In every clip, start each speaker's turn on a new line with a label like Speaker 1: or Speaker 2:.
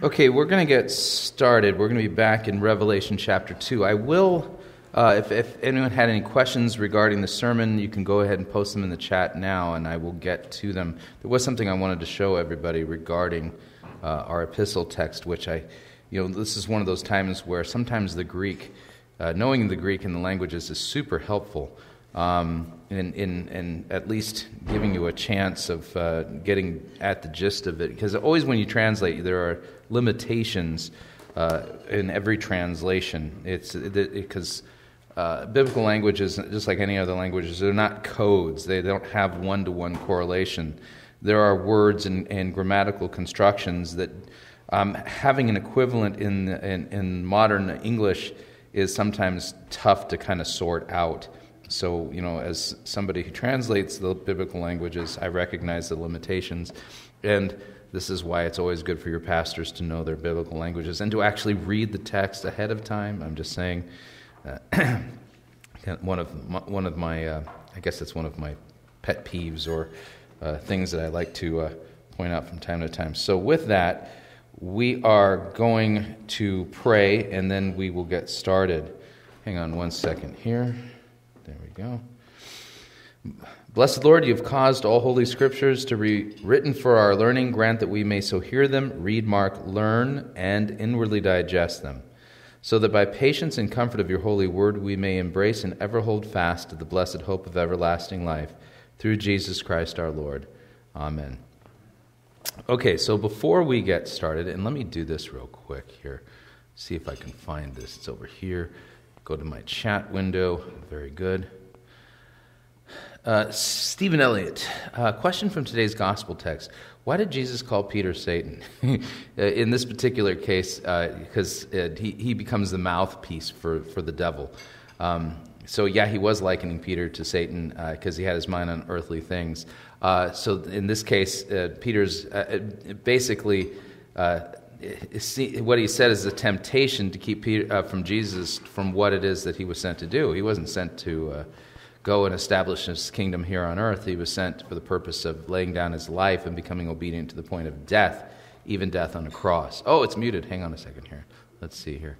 Speaker 1: Okay, we're going to get started. We're going to be back in Revelation chapter 2. I will, uh, if, if anyone had any questions regarding the sermon, you can go ahead and post them in the chat now, and I will get to them. There was something I wanted to show everybody regarding uh, our epistle text, which I, you know, this is one of those times where sometimes the Greek, uh, knowing the Greek and the languages is super helpful um, in, in, in at least giving you a chance of uh, getting at the gist of it. Because always when you translate, there are limitations uh, in every translation. It's because uh, biblical languages, just like any other languages, they're not codes. They don't have one to one correlation. There are words and, and grammatical constructions that um, having an equivalent in, in, in modern English is sometimes tough to kind of sort out. So, you know, as somebody who translates the biblical languages, I recognize the limitations. And this is why it's always good for your pastors to know their biblical languages and to actually read the text ahead of time. I'm just saying, uh, one of my, one of my, uh, I guess it's one of my pet peeves or uh, things that I like to uh, point out from time to time. So, with that, we are going to pray and then we will get started. Hang on one second here. There we go. Blessed Lord, you have caused all holy scriptures to be written for our learning. Grant that we may so hear them, read, mark, learn, and inwardly digest them, so that by patience and comfort of your holy word we may embrace and ever hold fast to the blessed hope of everlasting life through Jesus Christ our Lord. Amen. Okay, so before we get started, and let me do this real quick here, see if I can find this. It's over here. Go to my chat window. Very good. Uh, Stephen Elliott, uh, question from today's gospel text. Why did Jesus call Peter Satan? Uh, in this particular case, because uh, he, he becomes the mouthpiece for, for the devil. Um, so, yeah, he was likening Peter to Satan because uh, he had his mind on earthly things. Uh, so, in this case, Peter's basically what he said is a temptation to keep Peter, uh, from Jesus from what it is that he was sent to do. He wasn't sent to uh, go and establish his kingdom here on earth. He was sent for the purpose of laying down his life and becoming obedient to the point of death, even death on a cross. Oh, it's muted. Hang on a second here. Let's see here.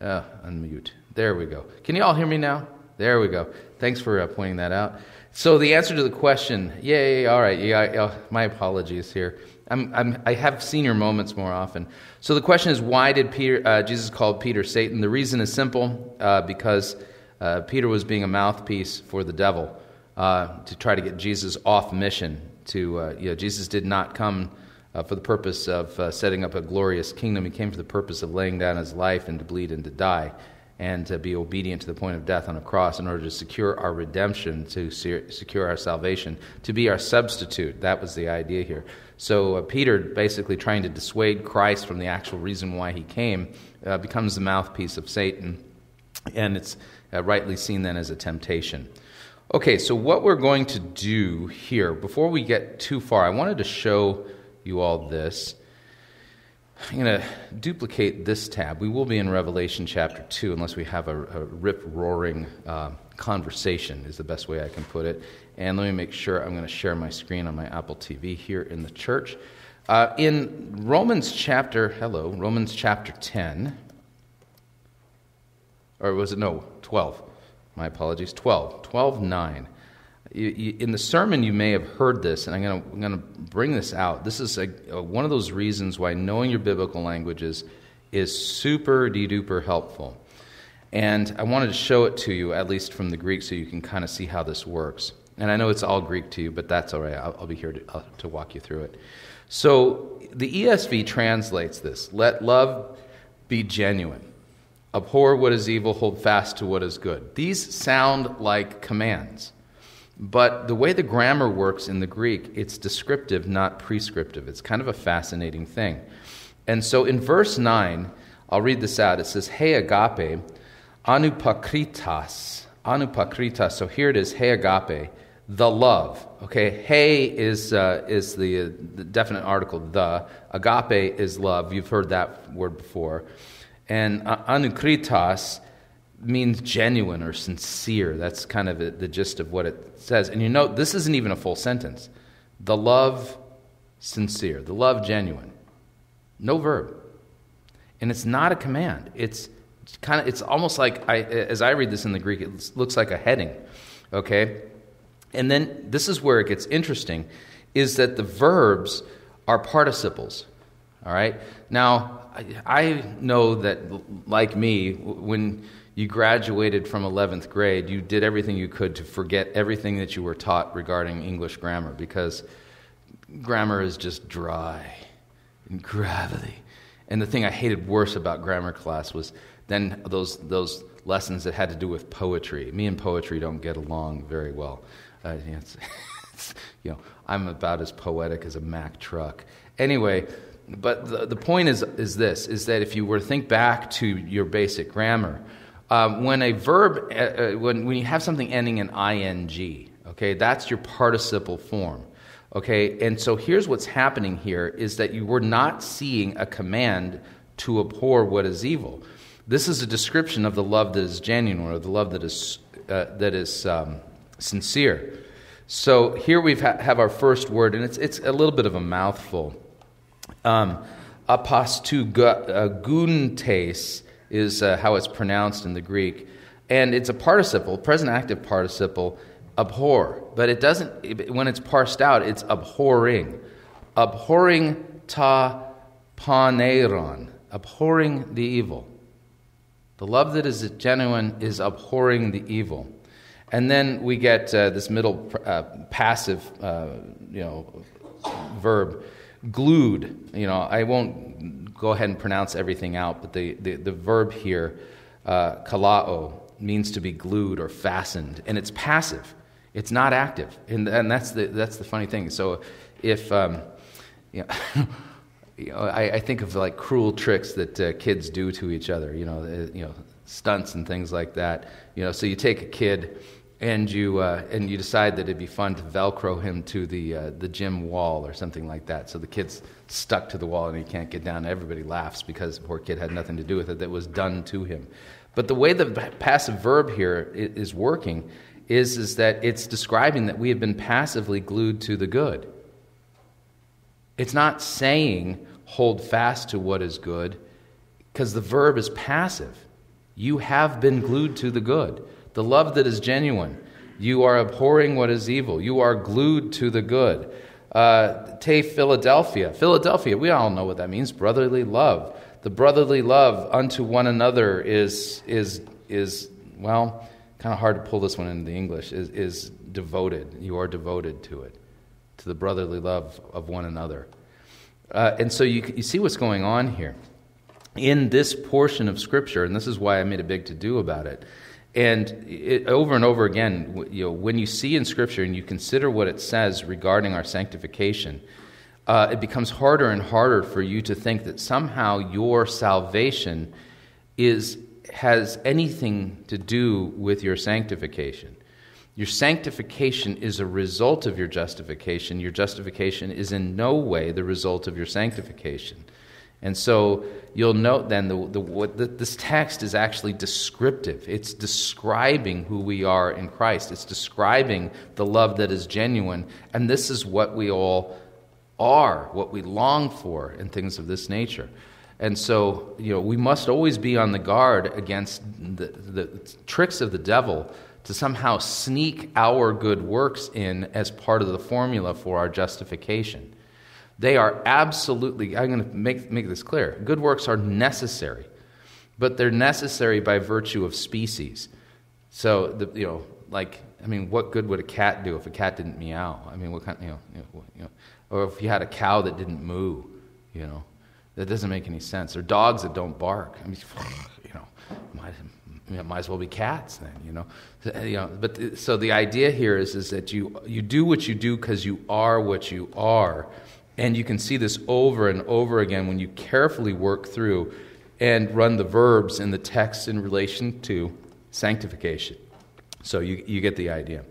Speaker 1: Uh, unmute. There we go. Can you all hear me now? There we go. Thanks for uh, pointing that out. So the answer to the question, yay, all right, yeah, yeah my apologies here. I'm, I'm, i have senior moments more often. So the question is, why did Peter, uh, Jesus call Peter Satan? The reason is simple, uh, because uh, Peter was being a mouthpiece for the devil uh, to try to get Jesus off mission. To uh, you know, Jesus did not come uh, for the purpose of setting up a glorious kingdom. He came for the purpose of laying down his life and to bleed and to die and to be obedient to the point of death on a cross in order to secure our redemption, to secure our salvation, to be our substitute. That was the idea here. So uh, Peter, basically trying to dissuade Christ from the actual reason why he came, uh, becomes the mouthpiece of Satan, and it's uh, rightly seen then as a temptation. Okay, so what we're going to do here, before we get too far, I wanted to show you all this. I'm going to duplicate this tab. We will be in Revelation chapter 2 unless we have a, a rip roaring uh, conversation, is the best way I can put it. And let me make sure I'm going to share my screen on my Apple TV here in the church. Uh, in Romans chapter, hello, Romans chapter 10, or was it no, 12? My apologies, 12, 12, 9 in the sermon, you may have heard this, and I'm going to bring this out. This is a, a, one of those reasons why knowing your biblical languages is super de duper helpful. And I wanted to show it to you, at least from the Greek, so you can kind of see how this works. And I know it's all Greek to you, but that's all right. I'll, I'll be here to, uh, to walk you through it. So the ESV translates this let love be genuine. Abhor what is evil, hold fast to what is good. These sound like commands. But the way the grammar works in the Greek, it's descriptive, not prescriptive. It's kind of a fascinating thing. And so in verse 9, I'll read this out. It says, Hey agape, anupakritas. Anupakritas. So here it is, hey agape, the love. Okay, hey is, uh, is the, uh, the definite article, the. Agape is love. You've heard that word before. And uh, anukritas means genuine or sincere. That's kind of the gist of what it says. And you note, this isn't even a full sentence. The love sincere, the love genuine. No verb. and it's not a command. It's kind of it's almost like I, as I read this in the Greek, it looks like a heading. Okay, and then this is where it gets interesting, is that the verbs are participles. All right. Now I, know that, like me, when you graduated from 11th grade, you did everything you could to forget everything that you were taught regarding English grammar because grammar is just dry and gravity. And the thing I hated worse about grammar class was then those, those lessons that had to do with poetry. Me and poetry don't get along very well. Uh, it's, it's, you know, I'm about as poetic as a Mack truck. Anyway, but the, the point is, is this, is that if you were to think back to your basic grammar, um, when a verb, uh, uh, when, when you have something ending in ing, okay, that's your participle form. Okay, and so here's what's happening here is that you were not seeing a command to abhor what is evil. This is a description of the love that is genuine or the love that is, uh, that is um, sincere. So here we ha- have our first word, and it's, it's a little bit of a mouthful. Um, apostuguntes is uh, how it's pronounced in the Greek. And it's a participle, present active participle, abhor. But it doesn't, when it's parsed out, it's abhorring. Abhorring ta paneron, abhorring the evil. The love that is genuine is abhorring the evil. And then we get uh, this middle uh, passive, uh, you know, verb, glued. You know, I won't go ahead and pronounce everything out, but the, the, the verb here, uh, kalao, means to be glued or fastened, and it's passive. It's not active, and, and that's, the, that's the funny thing. So if, um, you know, you know I, I, think of like cruel tricks that uh, kids do to each other, you know, uh, you know, stunts and things like that. You know, so you take a kid and you uh, and you decide that it'd be fun to velcro him to the uh, the gym wall or something like that. So the kid's stuck to the wall and he can't get down. Everybody laughs because the poor kid had nothing to do with it. That was done to him. But the way the passive verb here is working is is that it's describing that we have been passively glued to the good. It's not saying hold fast to what is good because the verb is passive. You have been glued to the good the love that is genuine. You are abhorring what is evil. You are glued to the good. Uh, te Philadelphia. Philadelphia, we all know what that means brotherly love. The brotherly love unto one another is, is, is well, kind of hard to pull this one into the English, is, is devoted. You are devoted to it, to the brotherly love of one another. Uh, and so you, you see what's going on here. In this portion of Scripture, and this is why I made a big to do about it, and it, over and over again, you know, when you see in Scripture and you consider what it says regarding our sanctification, uh, it becomes harder and harder for you to think that somehow your salvation is, has anything to do with your sanctification. Your sanctification is a result of your justification. Your justification is in no way the result of your sanctification. And so you'll note then the, the, what, the, this text is actually descriptive. It's describing who we are in Christ, it's describing the love that is genuine. And this is what we all are, what we long for, in things of this nature. And so, you know, we must always be on the guard against the, the tricks of the devil to somehow sneak our good works in as part of the formula for our justification. They are absolutely, I'm going to make, make this clear. Good works are necessary, but they're necessary by virtue of species. So, the, you know, like, I mean, what good would a cat do if a cat didn't meow? I mean, what kind, you know, you know, or if you had a cow that didn't moo, you know, that doesn't make any sense. Or dogs that don't bark. I mean, you know, might, you know, might as well be cats then, you know. You know but so the idea here is, is that you, you do what you do because you are what you are and you can see this over and over again when you carefully work through and run the verbs in the text in relation to sanctification. So you, you get the idea.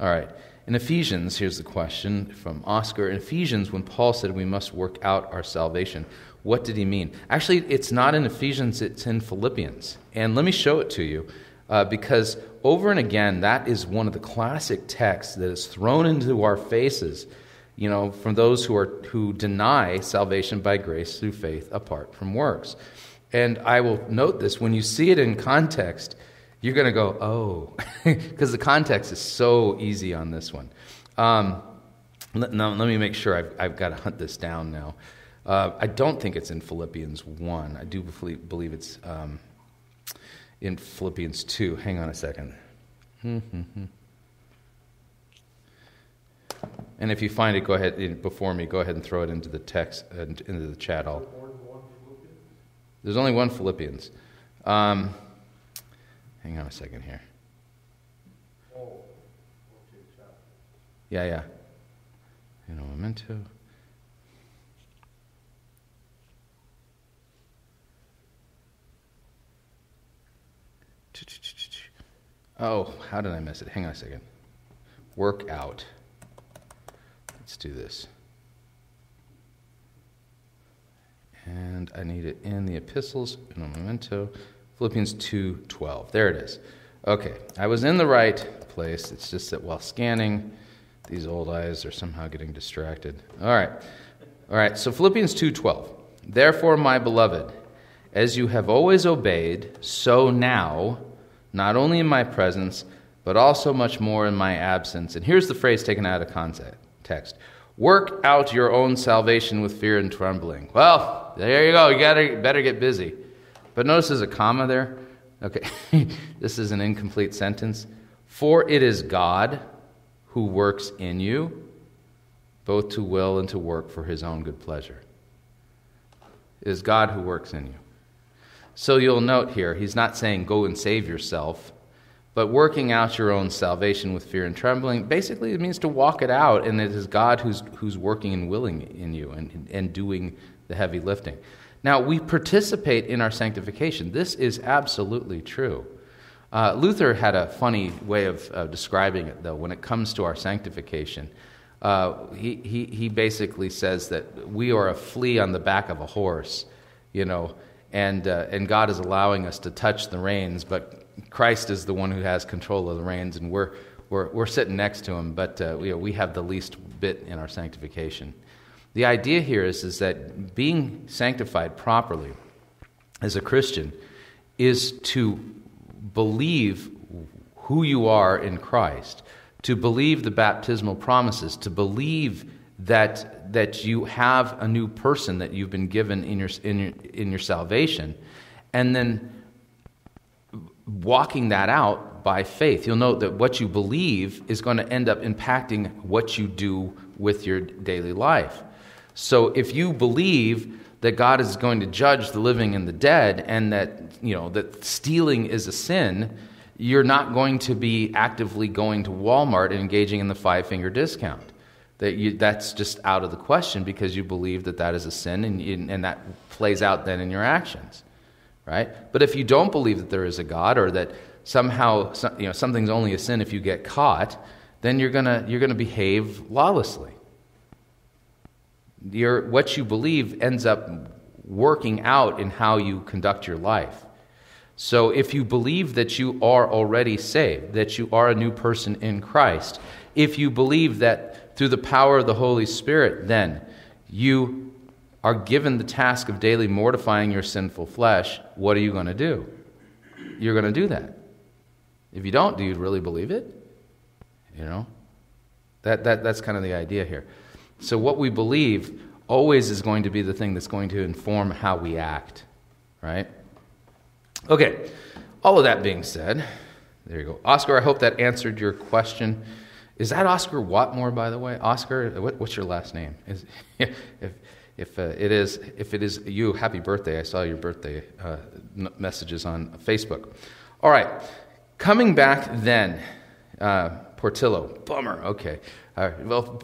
Speaker 1: All right. In Ephesians, here's the question from Oscar. In Ephesians, when Paul said we must work out our salvation, what did he mean? Actually, it's not in Ephesians, it's in Philippians. And let me show it to you uh, because over and again, that is one of the classic texts that is thrown into our faces you know, from those who, are, who deny salvation by grace through faith apart from works. And I will note this when you see it in context, you're going to go, oh, because the context is so easy on this one. Um, let, now, let me make sure I've, I've got to hunt this down now. Uh, I don't think it's in Philippians 1. I do believe it's um, in Philippians 2. Hang on a second. And if you find it, go ahead before me. Go ahead and throw it into the text, uh, into the chat. I'll, there's only one Philippians. Um, hang on a second here. Yeah, yeah. You know, memento. Oh, how did I miss it? Hang on a second. Work out. Let's do this. And I need it in the epistles in a memento. Philippians 2:12. There it is. Okay, I was in the right place. It's just that while scanning, these old eyes are somehow getting distracted. All right. All right, so Philippians 2:12. Therefore, my beloved, as you have always obeyed, so now not only in my presence, but also much more in my absence. And here's the phrase taken out of context work out your own salvation with fear and trembling. Well, there you go. You gotta, better get busy. But notice there's a comma there. Okay, this is an incomplete sentence. For it is God who works in you, both to will and to work for his own good pleasure. It is God who works in you. So you'll note here, he's not saying go and save yourself, but working out your own salvation with fear and trembling. Basically, it means to walk it out, and it is God who's, who's working and willing in you and, and doing the heavy lifting. Now, we participate in our sanctification. This is absolutely true. Uh, Luther had a funny way of uh, describing it, though, when it comes to our sanctification. Uh, he, he, he basically says that we are a flea on the back of a horse, you know, and, uh, and God is allowing us to touch the reins, but Christ is the one who has control of the reins, and we're, we're, we're sitting next to him, but uh, we, we have the least bit in our sanctification. The idea here is, is that being sanctified properly as a Christian is to believe who you are in Christ, to believe the baptismal promises, to believe that, that you have a new person that you've been given in your, in your, in your salvation, and then walking that out by faith. You'll note that what you believe is going to end up impacting what you do with your daily life. So if you believe that God is going to judge the living and the dead and that, you know, that stealing is a sin, you're not going to be actively going to Walmart and engaging in the five finger discount. That you, that's just out of the question because you believe that that is a sin and, and that plays out then in your actions, right? But if you don't believe that there is a God or that somehow you know, something's only a sin if you get caught, then you're going you're gonna behave lawlessly. Your, what you believe ends up working out in how you conduct your life. So if you believe that you are already saved, that you are a new person in Christ, if you believe that through the power of the Holy Spirit, then you are given the task of daily mortifying your sinful flesh. What are you going to do? You're going to do that. If you don't, do you really believe it? You know? That, that, that's kind of the idea here. So, what we believe always is going to be the thing that's going to inform how we act, right? Okay, all of that being said, there you go. Oscar, I hope that answered your question. Is that Oscar Watmore, by the way? Oscar, what, what's your last name? Is, if if uh, it is if it is you, happy birthday! I saw your birthday uh, messages on Facebook. All right, coming back then, uh, Portillo. Bummer. Okay. well,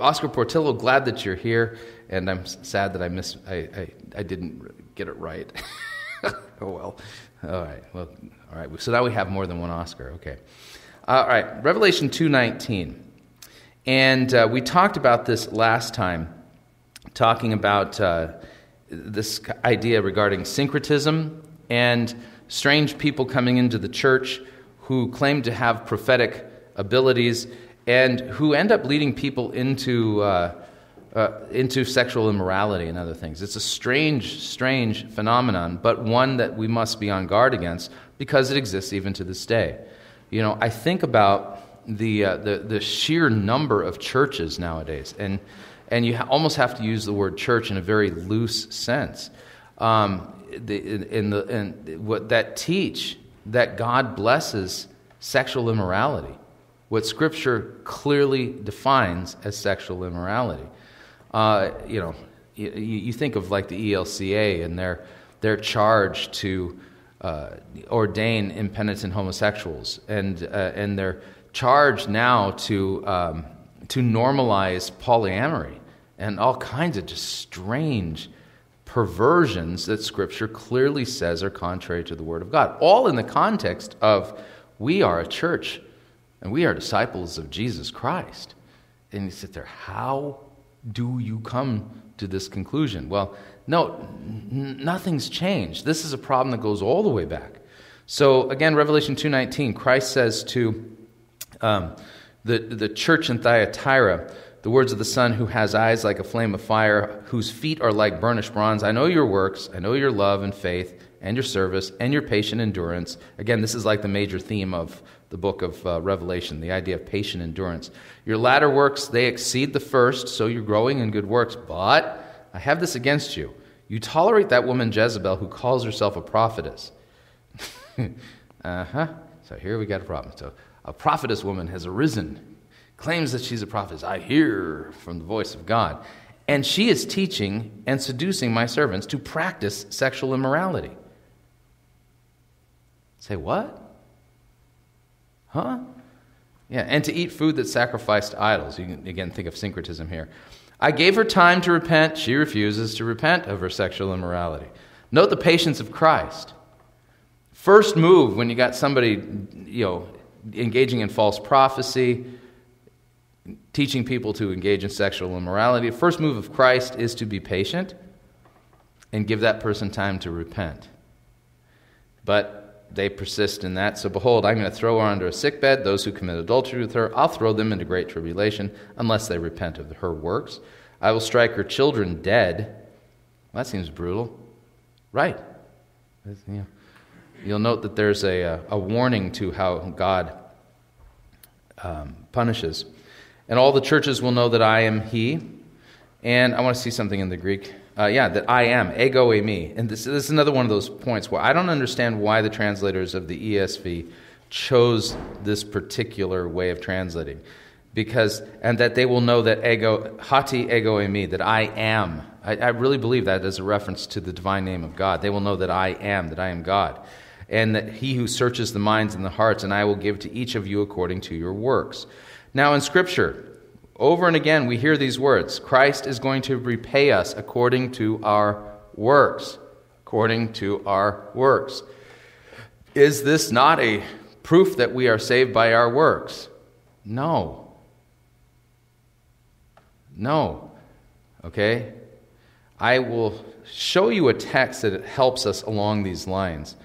Speaker 1: Oscar Portillo, glad that you're here, and I'm sad that I missed. I I, I didn't get it right. oh well. All right. Well. All right. So now we have more than one Oscar. Okay. All right, Revelation 2:19. And uh, we talked about this last time, talking about uh, this idea regarding syncretism and strange people coming into the church who claim to have prophetic abilities and who end up leading people into uh, uh, into sexual immorality and other things. It's a strange, strange phenomenon, but one that we must be on guard against because it exists even to this day. You know, I think about the, uh, the, the sheer number of churches nowadays, and, and you ha- almost have to use the word church in a very loose sense. Um, the, in, in the, in what that teach that God blesses sexual immorality, what Scripture clearly defines as sexual immorality. Uh, you know, you, you, think of like the ELCA and their, their charge to uh, ordain impenitent homosexuals, and, uh, and their charge now to, um, to normalize polyamory and all kinds of just strange perversions that Scripture clearly says are contrary to the Word of God. All in the context of we are a church and we are disciples of Jesus Christ. And you sit there, how do you come to this conclusion? Well, no, n- nothing's changed. This is a problem that goes all the way back. So again, Revelation 2.19, Christ says to um, the, the church in Thyatira, the words of the Son who has eyes like a flame of fire, whose feet are like burnished bronze. I know your works, I know your love and faith, and your service, and your patient endurance. Again, this is like the major theme of the book of uh, Revelation, the idea of patient endurance. Your latter works, they exceed the first, so you're growing in good works. But I have this against you. You tolerate that woman Jezebel who calls herself a prophetess. uh huh. So here we got a problem. So a prophetess woman has arisen claims that she's a prophet. I hear from the voice of God. And she is teaching and seducing my servants to practice sexual immorality. Say, what? Huh? Yeah, and to eat food that's sacrificed to idols. You can again think of syncretism here. I gave her time to repent. She refuses to repent of her sexual immorality. Note the patience of Christ. First move when you got somebody, you know, engaging in false prophecy, teaching people to engage in sexual immorality, the first move of Christ is to be patient and give that person time to repent. But they persist in that. So behold, I'm going to throw her under a sickbed. Those who commit adultery with her, I'll throw them into great tribulation unless they repent of her works. I will strike her children dead. Well, that seems brutal. Right. You'll note that there's a, a warning to how God um, punishes. And all the churches will know that I am He. And I want to see something in the Greek. Uh, yeah, that I am, ego eimi. And this, this is another one of those points where I don't understand why the translators of the ESV chose this particular way of translating. Because, and that they will know that ego, hati ego eimi, that I am. I, I really believe that as a reference to the divine name of God. They will know that I am, that I am God. And that he who searches the minds and the hearts, and I will give to each of you according to your works. Now, in Scripture, over and again, we hear these words Christ is going to repay us according to our works. According to our works. Is this not a proof that we are saved by our works? No. No. Okay? I will show you a text that helps us along these lines.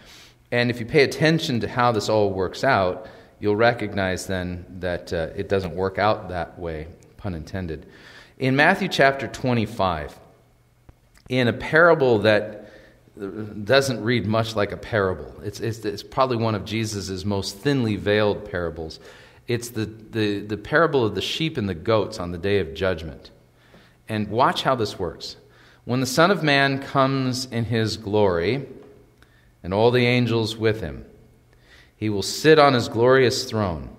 Speaker 1: And if you pay attention to how this all works out, you'll recognize then that uh, it doesn't work out that way, pun intended. In Matthew chapter 25, in a parable that doesn't read much like a parable, it's, it's, it's probably one of Jesus' most thinly veiled parables. It's the, the, the parable of the sheep and the goats on the day of judgment. And watch how this works. When the Son of Man comes in his glory, and all the angels with him, he will sit on his glorious throne.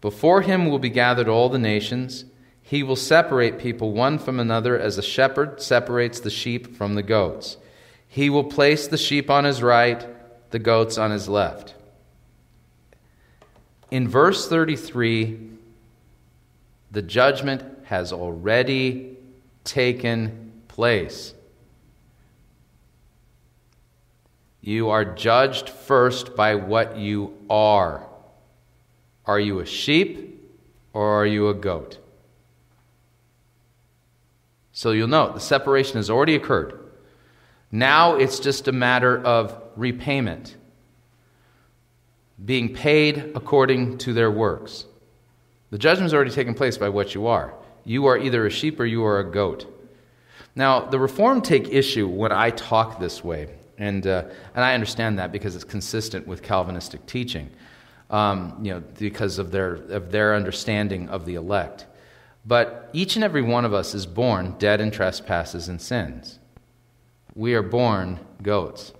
Speaker 1: Before him will be gathered all the nations. He will separate people one from another as a shepherd separates the sheep from the goats. He will place the sheep on his right, the goats on his left. In verse 33, the judgment has already taken place. You are judged first by what you are. Are you a sheep or are you a goat? So you'll note the separation has already occurred. Now it's just a matter of repayment, being paid according to their works. The judgment has already taken place by what you are. You are either a sheep or you are a goat. Now, the Reformed take issue when I talk this way, and, uh, and I understand that because it's consistent with Calvinistic teaching, um, you know, because of their, of their understanding of the elect. But each and every one of us is born dead in trespasses and sins. We are born goats.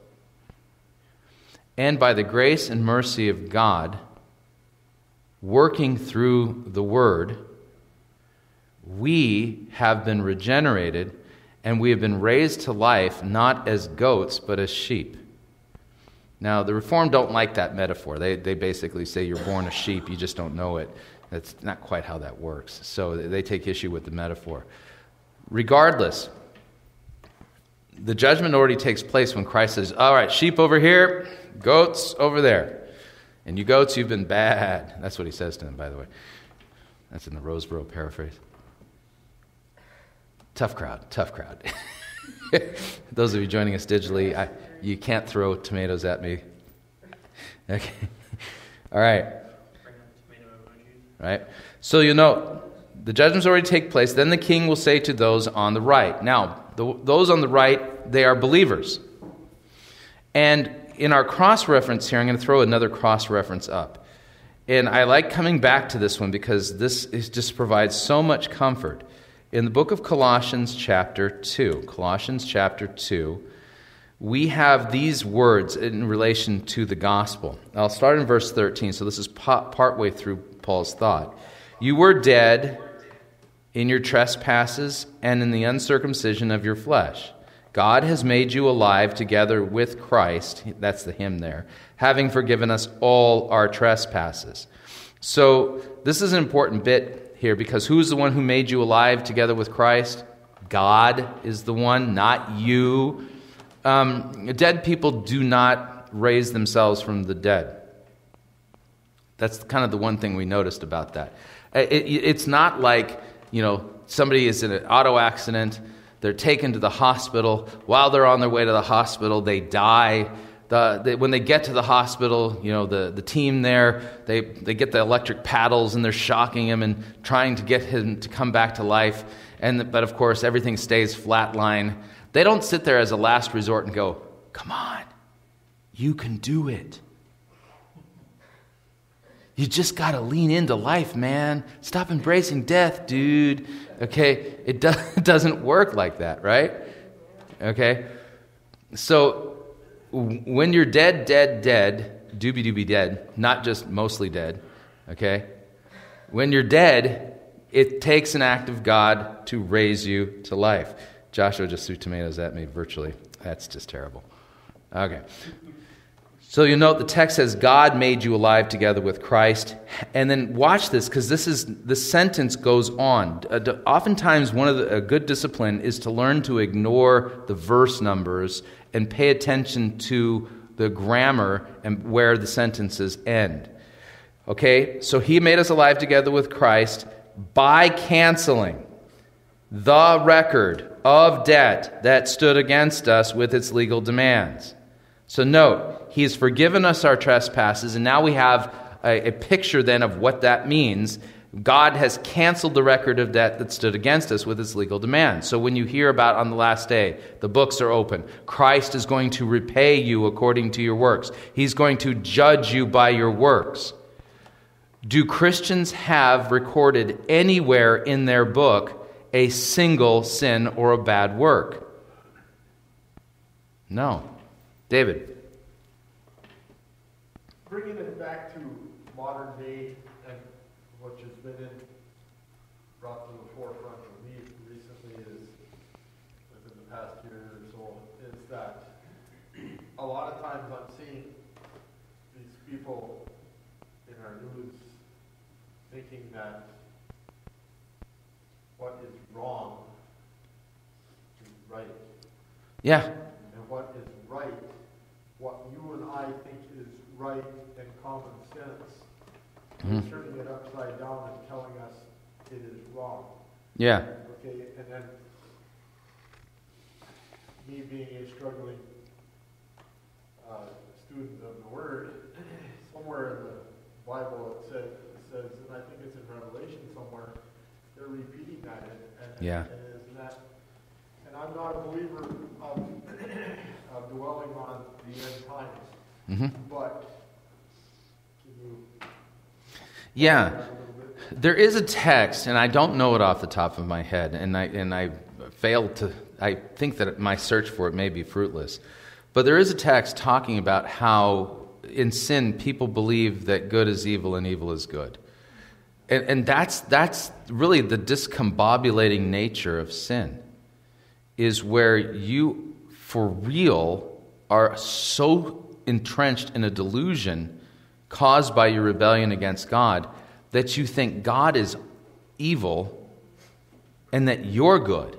Speaker 1: And by the grace and mercy of God, working through the Word, we have been regenerated and we have been raised to life not as goats but as sheep. Now, the Reformed don't like that metaphor. They, they basically say you're born a sheep, you just don't know it. That's not quite how that works. So they take issue with the metaphor. Regardless, the judgment already takes place when Christ says, All right, sheep over here, goats over there. And you goats, you've been bad. That's what he says to them, by the way. That's in the Rosebrough paraphrase. Tough crowd, tough crowd. Those of you joining us digitally, I, you can't throw tomatoes at me. Okay. All right. Right? So you know, the judgments already take place. Then the king will say to those on the right. Now, the, those on the right, they are believers. And in our cross reference here, I'm going to throw another cross reference up. And I like coming back to this one because this is, just provides so much comfort. In the book of Colossians, chapter 2, Colossians chapter 2, we have these words in relation to the gospel. I'll start in verse 13. So this is part way through Paul's thought. You were dead in your trespasses and in the uncircumcision of your flesh. God has made you alive together with Christ. That's the hymn there, having forgiven us all our trespasses. So, this is an important bit here because who's the one who made you alive together with Christ? God is the one, not you. Um, dead people do not raise themselves from the dead. That's kind of the one thing we noticed about that. It, it, it's not like you know, somebody is in an auto accident, they're taken to the hospital. While they're on their way to the hospital, they die. The, they, when they get to the hospital, you know, the, the team there, they, they get the electric paddles and they're shocking him and trying to get him to come back to life. And, but of course, everything stays flatline. They don't sit there as a last resort and go, Come on, you can do it. You just got to lean into life, man. Stop embracing death, dude. Okay? It, do- it doesn't work like that, right? Okay? So, when you're dead, dead, dead, doobie doobie dead, not just mostly dead, okay? When you're dead, it takes an act of God to raise you to life. Joshua just threw tomatoes at me virtually. That's just terrible. Okay. So you'll note the text says, God made you alive together with Christ. And then watch this, because this is the sentence goes on. Uh, oftentimes, one of the, a good discipline is to learn to ignore the verse numbers and pay attention to the grammar and where the sentences end. Okay, so he made us alive together with Christ by canceling the record of debt that stood against us with its legal demands. So note, he has forgiven us our trespasses, and now we have a, a picture then of what that means. God has canceled the record of debt that stood against us with its legal demands. So when you hear about on the last day, the books are open. Christ is going to repay you according to your works. He's going to judge you by your works. Do Christians have recorded anywhere in their book a single sin or a bad work? No. David
Speaker 2: bringing it back to modern day has been brought to the forefront for me recently is, within the past year or so, is that a lot of times I'm seeing these people in our news thinking that what is wrong is right.
Speaker 1: Yeah.
Speaker 2: And what is right, what you and I think is right and common sense, mm-hmm. turning it upside down and telling us it is wrong.
Speaker 1: Yeah.
Speaker 2: Okay, and then me being a struggling uh, student of the Word, somewhere in the Bible it says, it says, and I think it's in Revelation somewhere, they're repeating that, and, and,
Speaker 1: Yeah.
Speaker 2: and that, and I'm not a believer of, of dwelling on the end times,
Speaker 1: hmm
Speaker 2: but
Speaker 1: Yeah. There is a text, and I don't know it off the top of my head, and I, and I failed to, I think that my search for it may be fruitless. But there is a text talking about how in sin people believe that good is evil and evil is good. And, and that's, that's really the discombobulating nature of sin, is where you, for real, are so entrenched in a delusion caused by your rebellion against God that you think God is evil and that you're good.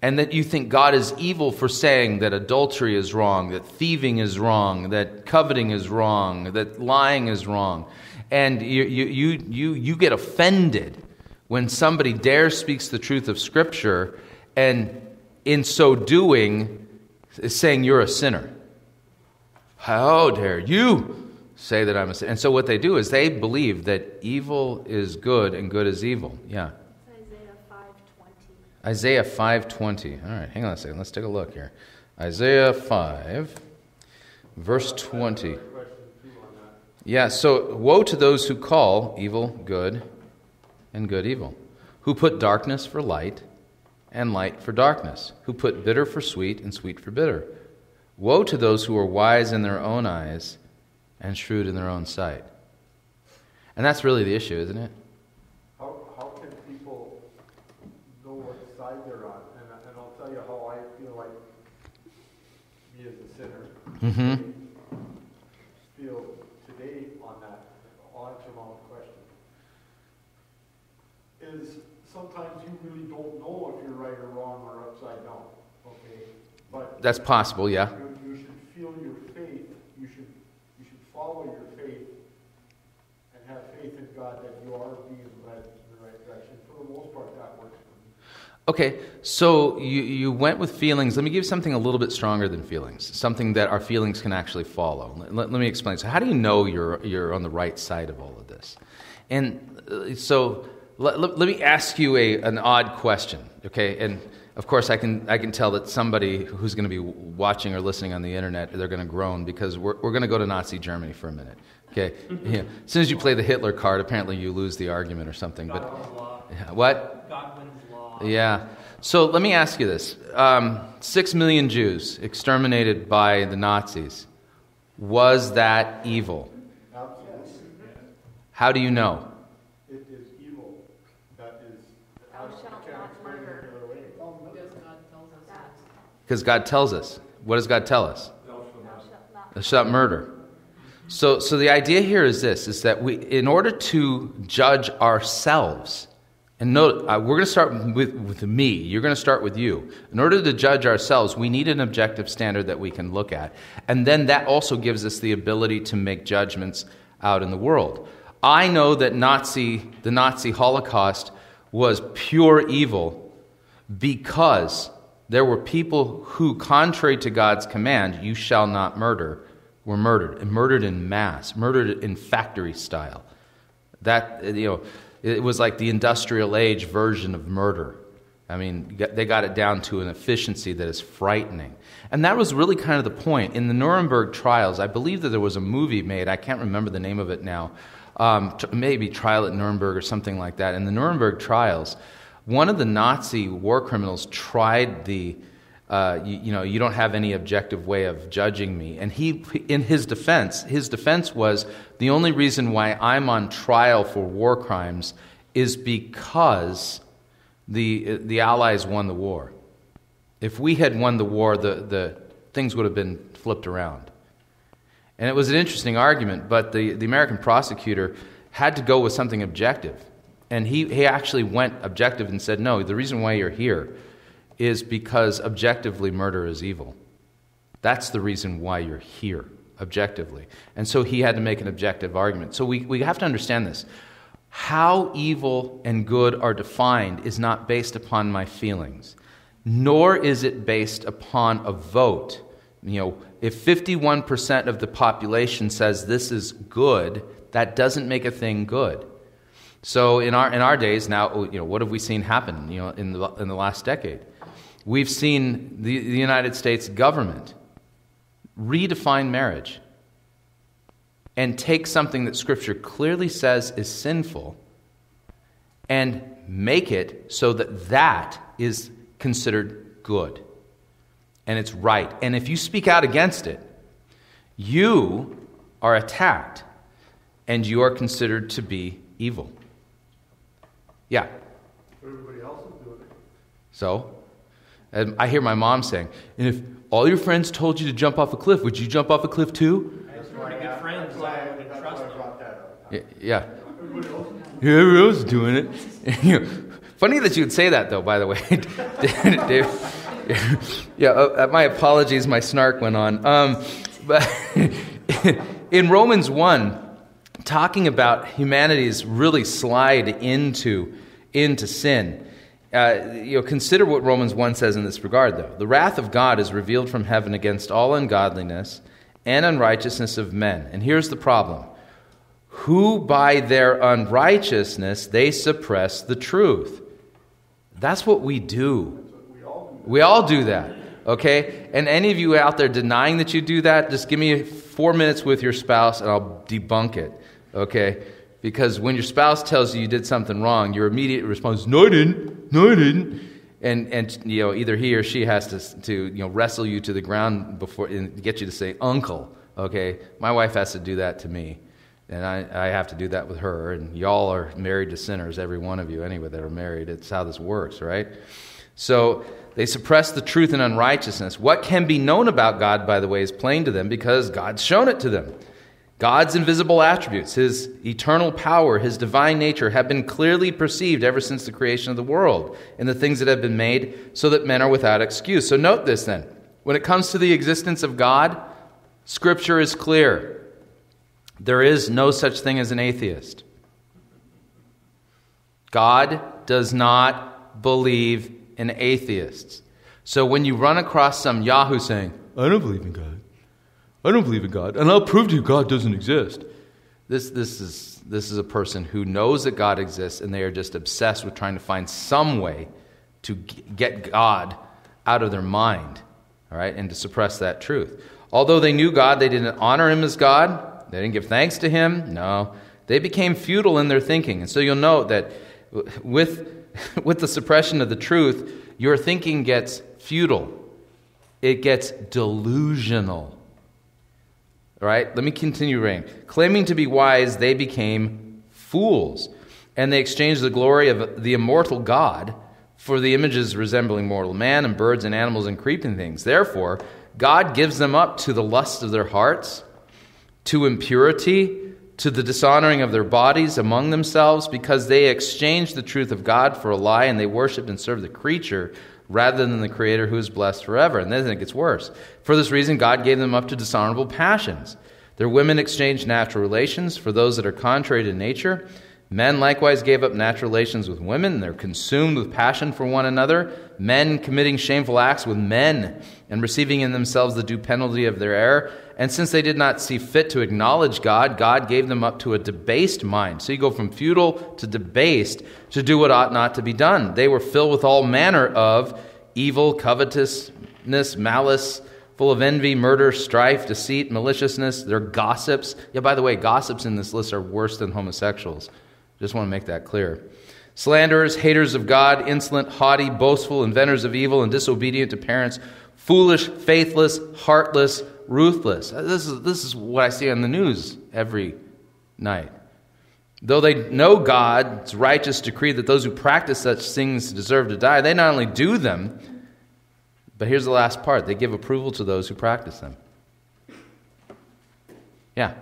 Speaker 1: And that you think God is evil for saying that adultery is wrong, that thieving is wrong, that coveting is wrong, that lying is wrong. And you, you, you, you, get offended when somebody dares speaks the truth of Scripture and in so doing is saying you're a sinner. How dare you say that I'm a sinner? And so what they do is they believe that evil is good and good is evil. Yeah.
Speaker 3: Isaiah 5:20.
Speaker 1: Isaiah 5:20. All right, hang on a second. Let's take a look here. Isaiah 5 verse 20.
Speaker 2: Question too on that.
Speaker 1: Yeah, so woe to those who call evil good and good evil, who put darkness for light and light for darkness, who put bitter for sweet and sweet for bitter. Woe to those who are wise in their own eyes and shrewd in their own sight. And that's really the issue, isn't it?
Speaker 2: How, how can people know what side they're on? And, and I'll tell you how I feel like me as a sinner
Speaker 1: Mhm.
Speaker 2: feel today on that. I'll answer my own question. Is sometimes you really don't know if you're right or wrong or upside down, okay? But
Speaker 1: That's possible, yeah.
Speaker 2: you, you should feel your faith, you should, you should follow your faith and have faith in God that you are being led in the right direction. For the most part, that works for me.
Speaker 1: Okay, so you, you went with feelings. Let me give you something a little bit stronger than feelings, something that our feelings can actually follow. Let, let- let me explain. So, how do you know you're, you're on the right side of all of this? And uh, so, let, let, let me ask you a, an odd question, okay? And of course, I can, I can tell that somebody who's going to be watching or listening on the internet, they're going to groan because we're, we're going to go to Nazi Germany for a minute, okay? Yeah. As soon as you play the Hitler card, apparently you lose the argument or something. But. Yeah, what?
Speaker 4: Godwin's law.
Speaker 1: Yeah. So let me ask you this um, Six million Jews exterminated by the Nazis. Was that evil?
Speaker 2: Absolutely.
Speaker 1: How do you know?
Speaker 2: It is evil. That is, I
Speaker 3: Thou
Speaker 2: I
Speaker 3: shalt
Speaker 2: can't
Speaker 3: not
Speaker 2: explain it
Speaker 3: murder.
Speaker 2: any other way.
Speaker 3: That
Speaker 1: Because God tells us. What does God tell us?
Speaker 3: thou shalt not
Speaker 1: Thou shalt murder. So, so the idea here is this: is that we, in order to judge ourselves, and note, uh, we're going to start with, with me. You're going to start with you. In order to judge ourselves, we need an objective standard that we can look at, and then that also gives us the ability to make judgments out in the world. I know that Nazi, the Nazi Holocaust, was pure evil because there were people who, contrary to God's command, you shall not murder, were murdered, and murdered in mass, murdered in factory style. That, you know, it was like the industrial age version of murder. I mean, they got it down to an efficiency that is frightening. And that was really kind of the point. In the Nuremberg trials, I believe that there was a movie made, I can't remember the name of it now, um, maybe Trial at Nuremberg or something like that. In the Nuremberg trials, one of the Nazi war criminals tried the, uh, you, you know, you don't have any objective way of judging me. And he, in his defense, his defense was the only reason why I'm on trial for war crimes is because the, the Allies won the war. If we had won the war, the, the things would have been flipped around. And it was an interesting argument, but the, the American prosecutor had to go with something objective. And he, he actually went objective and said, no, the reason why you're here is because objectively murder is evil. That's the reason why you're here, objectively. And so he had to make an objective argument. So we, we have to understand this. How evil and good are defined is not based upon my feelings, nor is it based upon a vote. You know, if 51% of the population says this is good, that doesn't make a thing good. So in our in our days now, oh, you know, what have we seen happen? You know, in the in the last decade, we've seen the, the United States government redefine marriage and take something that Scripture clearly says is sinful and make it so that that is considered good and it's right. And if you speak out against it, you are attacked and you are considered to be evil. Yeah.
Speaker 2: Everybody else is doing it.
Speaker 1: So, and I hear my mom saying, and if all your friends told you to jump off a cliff, would you jump off a cliff too?
Speaker 4: I I would
Speaker 2: that's
Speaker 4: trust
Speaker 1: Yeah.
Speaker 2: Else
Speaker 1: Yeah, else doing it. Funny that you would say that, though, by the way. Dave. yeah, uh, my apologies, my snark went on. Um, but in Romans 1, talking about humanity's really slide into, into sin, uh, you know, consider what Romans 1 says in this regard, though. The wrath of God is revealed from heaven against all ungodliness and unrighteousness of men. And here's the problem who by their unrighteousness they suppress the truth. That's what we do.
Speaker 2: We all do
Speaker 1: We all do that, okay? And any of you out there denying that you do that, just give me four minutes with your spouse and I'll debunk it, okay? Because when your spouse tells you you did something wrong, your immediate response is, no, I didn't, no, I didn't. And, and you know, either he or she has to, to you know, wrestle you to the ground before, and get you to say, uncle, okay? My wife has to do that to me. And I, I have to do that with her. And y'all are married to sinners, every one of you, anyway, that are married. It's how this works, right? So they suppress the truth in unrighteousness. What can be known about God, by the way, is plain to them because God's shown it to them. God's invisible attributes, his eternal power, his divine nature have been clearly perceived ever since the creation of the world in the things that have been made so that men are without excuse. So note this then. When it comes to the existence of God, Scripture is clear. There is no such thing as an atheist. God does not believe in atheists. So when you run across some Yahoo saying, I don't believe in God, I don't believe in God, and I'll prove to you God doesn't exist, this, this, is, this is a person who knows that God exists and they are just obsessed with trying to find some way to get God out of their mind, all right, and to suppress that truth. Although they knew God, they didn't honor him as God, they didn't give thanks to him. No, they became futile in their thinking. And so you'll note that with, with the suppression of the truth, your thinking gets futile, it gets delusional. All right, let me continue reading. Claiming to be wise, they became fools, and they exchanged the glory of the immortal God for the images resembling mortal man and birds and animals and creeping things. Therefore, God gives them up to the lust of their hearts, to impurity, to the dishonoring of their bodies among themselves, because they exchanged the truth of God for a lie, and they worshipped and served the creature rather than the Creator who is blessed forever. And then it gets worse. For this reason, God gave them up to dishonorable passions. Their women exchanged natural relations for those that are contrary to nature. Men likewise gave up natural relations with women. They're consumed with passion for one another. Men committing shameful acts with men and receiving in themselves the due penalty of their error. And since they did not see fit to acknowledge God, God gave them up to a debased mind. So you go from futile to debased to do what ought not to be done. They were filled with all manner of evil, covetousness, malice, full of envy, murder, strife, deceit, maliciousness. They're gossips. Yeah, by the way, gossips in this list are worse than homosexuals. Just want to make that clear. Slanderers, haters of God, insolent, haughty, boastful, inventors of evil, and disobedient to parents, foolish, faithless, heartless, ruthless. Uh, This is, this is what I see on the news every night. Though they know God's righteous decree that those who practice such things deserve to die, they not only do them, but here's the last part they give approval to those who practice them. Yeah.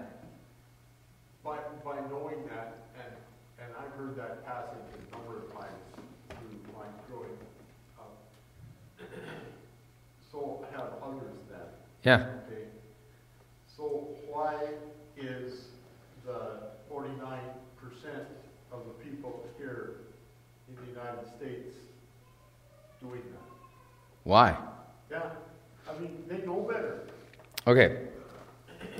Speaker 2: By, by knowing that, and, and I've heard that passage a number of times through my growing up. So have others then,
Speaker 1: Yeah.
Speaker 2: okay? So why is the forty-nine percent of the people here in the United States doing that?
Speaker 1: Why?
Speaker 2: Yeah, I mean, they know better.
Speaker 1: Okay.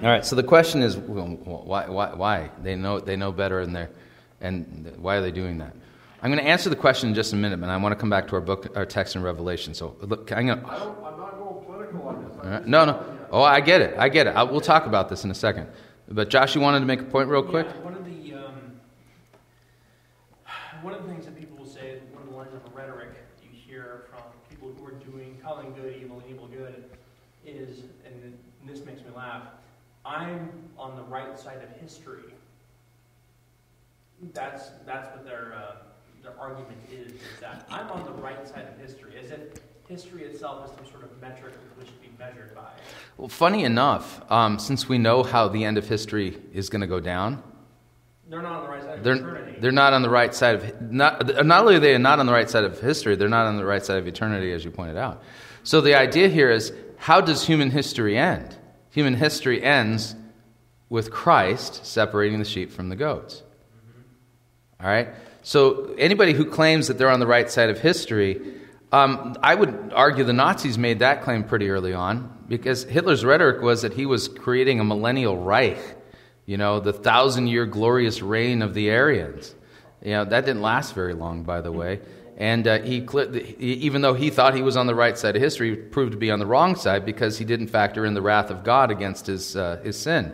Speaker 1: All right. So the question is, well, why? Why? Why? They know. They know better, and they're And why are they doing that? I'm going to answer the question in just a minute, but I want to come back to our book, our text in Revelation. So look, I'm going to.
Speaker 2: I don't, I'm not going political on this. I'm
Speaker 1: All right.
Speaker 2: just
Speaker 1: No, no. Oh, I get it. I get it. I, we'll talk about this in a second. But Josh, you wanted to make a point real quick?
Speaker 4: Yeah, one of the um, one of the things that people will say, one of the lines of rhetoric you hear from people who are doing calling good evil and evil good, is, and this makes me laugh. I'm on the right side of history. That's that's what their uh, their argument is. Is that I'm on the right side of history, as if history itself is some sort of metric which should be measured by.
Speaker 1: Well, funny enough, um, since we know how the end of history is going to go down,
Speaker 4: They're not on the right side of
Speaker 1: they're,
Speaker 4: eternity.
Speaker 1: they're not on the right side of not, not only are they not on the right side of history, they're not on the right side of eternity, as you pointed out. So the idea here is how does human history end? Human history ends with Christ separating the sheep from the goats. All right? So anybody who claims that they're on the right side of history, um, I would argue the Nazis made that claim pretty early on because Hitler's rhetoric was that he was creating a millennial Reich, you know, the thousand year glorious reign of the Aryans. You know, that didn't last very long, by the way. And uh, he, even though he thought he was on the right side of history, he proved to be on the wrong side because he didn't factor in the wrath of God against his, uh, his sin.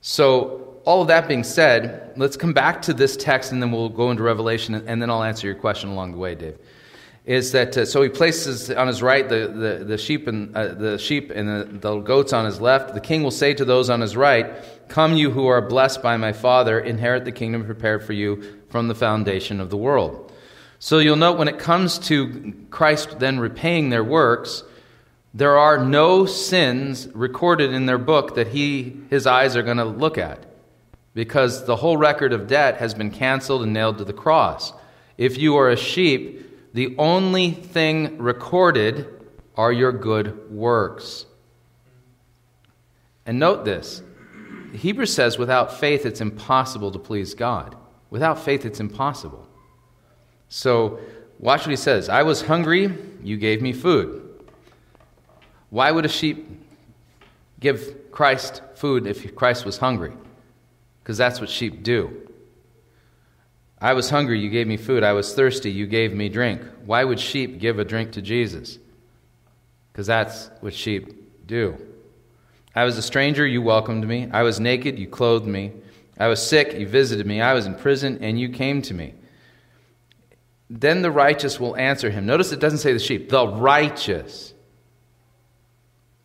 Speaker 1: So, all of that being said, let's come back to this text and then we'll go into Revelation and then I'll answer your question along the way, Dave. Is that uh, so? He places on his right the, the, the sheep and uh, the sheep and the, the goats on his left. The king will say to those on his right, "Come, you who are blessed by my Father, inherit the kingdom prepared for you from the foundation of the world." So you'll note when it comes to Christ then repaying their works, there are no sins recorded in their book that he his eyes are going to look at because the whole record of debt has been canceled and nailed to the cross if you are a sheep the only thing recorded are your good works. And note this. Hebrews says without faith it's impossible to please god. Without faith it's impossible. So watch what he says. I was hungry you gave me food. Why would a sheep give Christ food if Christ was hungry? Because that's what sheep do. I was hungry, you gave me food. I was thirsty, you gave me drink. Why would sheep give a drink to Jesus? Because that's what sheep do. I was a stranger, you welcomed me. I was naked, you clothed me. I was sick, you visited me. I was in prison, and you came to me. Then the righteous will answer him. Notice it doesn't say the sheep, the righteous.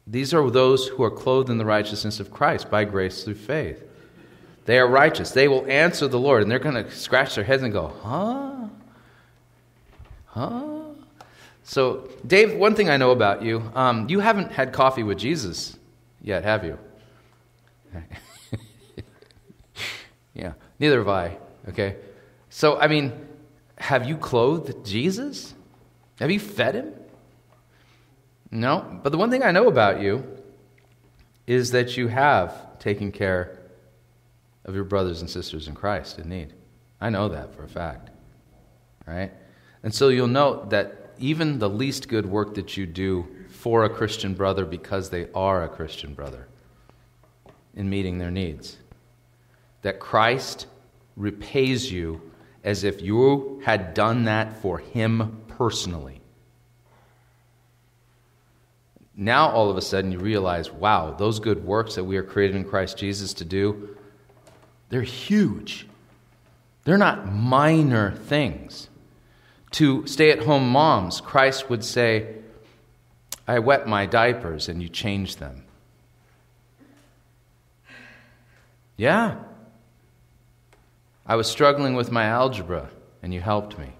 Speaker 1: These are those who are clothed in the righteousness of Christ by grace through faith. They are righteous. They will answer the Lord, and they're going to scratch their heads and go, huh? Huh? So, Dave, one thing I know about you, um, you haven't had coffee with Jesus yet, have you? yeah, neither have I, okay? So, I mean, have you clothed Jesus? Have you fed him? No, but the one thing I know about you is that you have taken care of your brothers and sisters in Christ in need. I know that for a fact. Right? And so you'll note that even the least good work that you do for a Christian brother because they are a Christian brother in meeting their needs, that Christ repays you as if you had done that for him personally. Now, all of a sudden, you realize wow, those good works that we are created in Christ Jesus to do, they're huge. They're not minor things. To stay at home moms, Christ would say, I wet my diapers and you changed them. Yeah. I was struggling with my algebra and you helped me.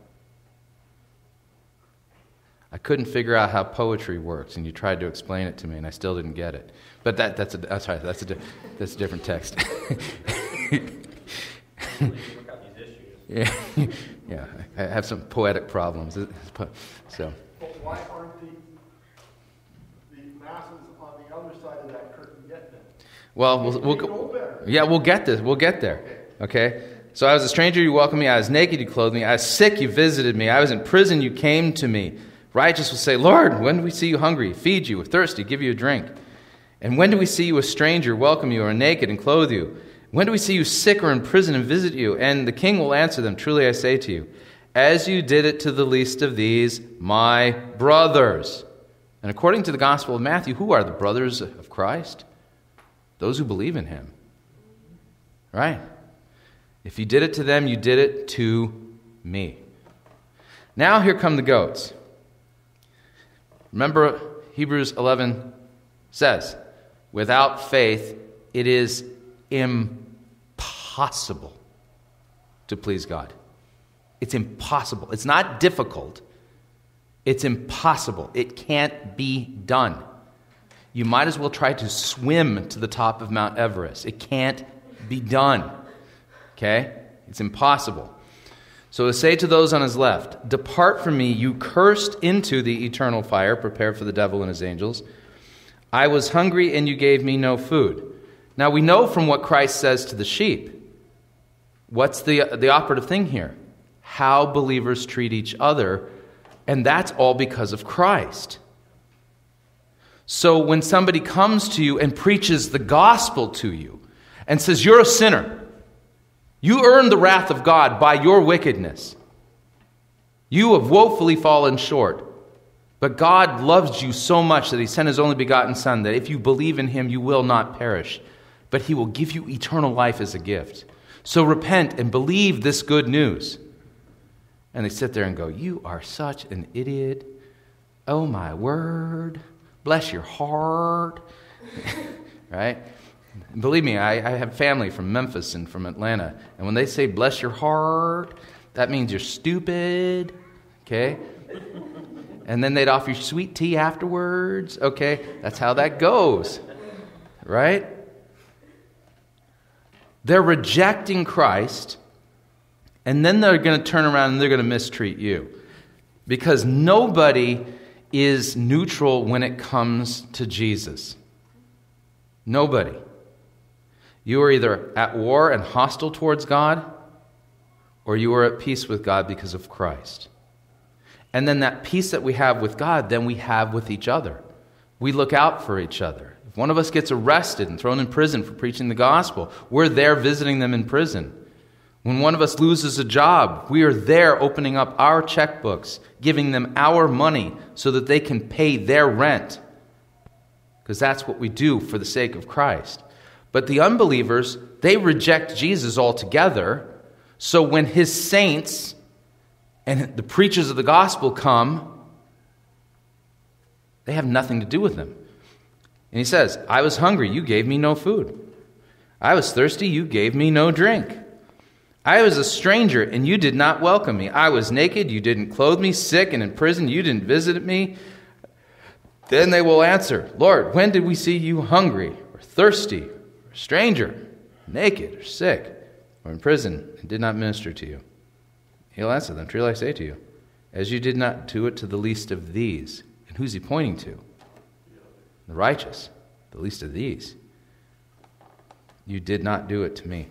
Speaker 1: I couldn't figure out how poetry works, and you tried to explain it to me, and I still didn't get it. But that, that's a that's right. That's a, that's a different text. yeah, yeah. I have some poetic problems. So,
Speaker 2: But why aren't the, the masses on the other side of that curtain getting it?
Speaker 1: well, we'll, we'll yeah, we'll get this. We'll get there. Okay. So I was a stranger, you welcomed me. I was naked, you clothed me. I was sick, you visited me. I was in prison, you came to me. Righteous will say, Lord, when do we see you hungry, feed you, or thirsty, give you a drink? And when do we see you a stranger, welcome you, or naked, and clothe you? When do we see you sick or in prison and visit you? And the king will answer them Truly I say to you, as you did it to the least of these, my brothers. And according to the Gospel of Matthew, who are the brothers of Christ? Those who believe in him. Right? If you did it to them, you did it to me. Now here come the goats. Remember, Hebrews 11 says, without faith, it is impossible to please God. It's impossible. It's not difficult. It's impossible. It can't be done. You might as well try to swim to the top of Mount Everest. It can't be done. Okay? It's impossible. So to say to those on his left, Depart from me, you cursed into the eternal fire, prepared for the devil and his angels. I was hungry, and you gave me no food. Now we know from what Christ says to the sheep. What's the, the operative thing here? How believers treat each other, and that's all because of Christ. So when somebody comes to you and preaches the gospel to you and says, You're a sinner, you earned the wrath of God by your wickedness. You have woefully fallen short. But God loves you so much that He sent His only begotten Son, that if you believe in Him, you will not perish, but He will give you eternal life as a gift. So repent and believe this good news. And they sit there and go, You are such an idiot. Oh my word. Bless your heart. right? Believe me, I, I have family from Memphis and from Atlanta. And when they say bless your heart, that means you're stupid. Okay? And then they'd offer you sweet tea afterwards. Okay? That's how that goes. Right? They're rejecting Christ, and then they're going to turn around and they're going to mistreat you. Because nobody is neutral when it comes to Jesus. Nobody. You are either at war and hostile towards God, or you are at peace with God because of Christ. And then that peace that we have with God, then we have with each other. We look out for each other. If one of us gets arrested and thrown in prison for preaching the gospel, we're there visiting them in prison. When one of us loses a job, we are there opening up our checkbooks, giving them our money so that they can pay their rent. Because that's what we do for the sake of Christ. But the unbelievers, they reject Jesus altogether. So when his saints and the preachers of the gospel come, they have nothing to do with them. And he says, I was hungry, you gave me no food. I was thirsty, you gave me no drink. I was a stranger, and you did not welcome me. I was naked, you didn't clothe me, sick and in prison, you didn't visit me. Then they will answer, Lord, when did we see you hungry or thirsty or stranger, naked, or sick, or in prison, and did not minister to you? He'll answer them, Truly I say to you, as you did not do it to the least of these. And who's he pointing to? The righteous, the least of these. You did not do it to me.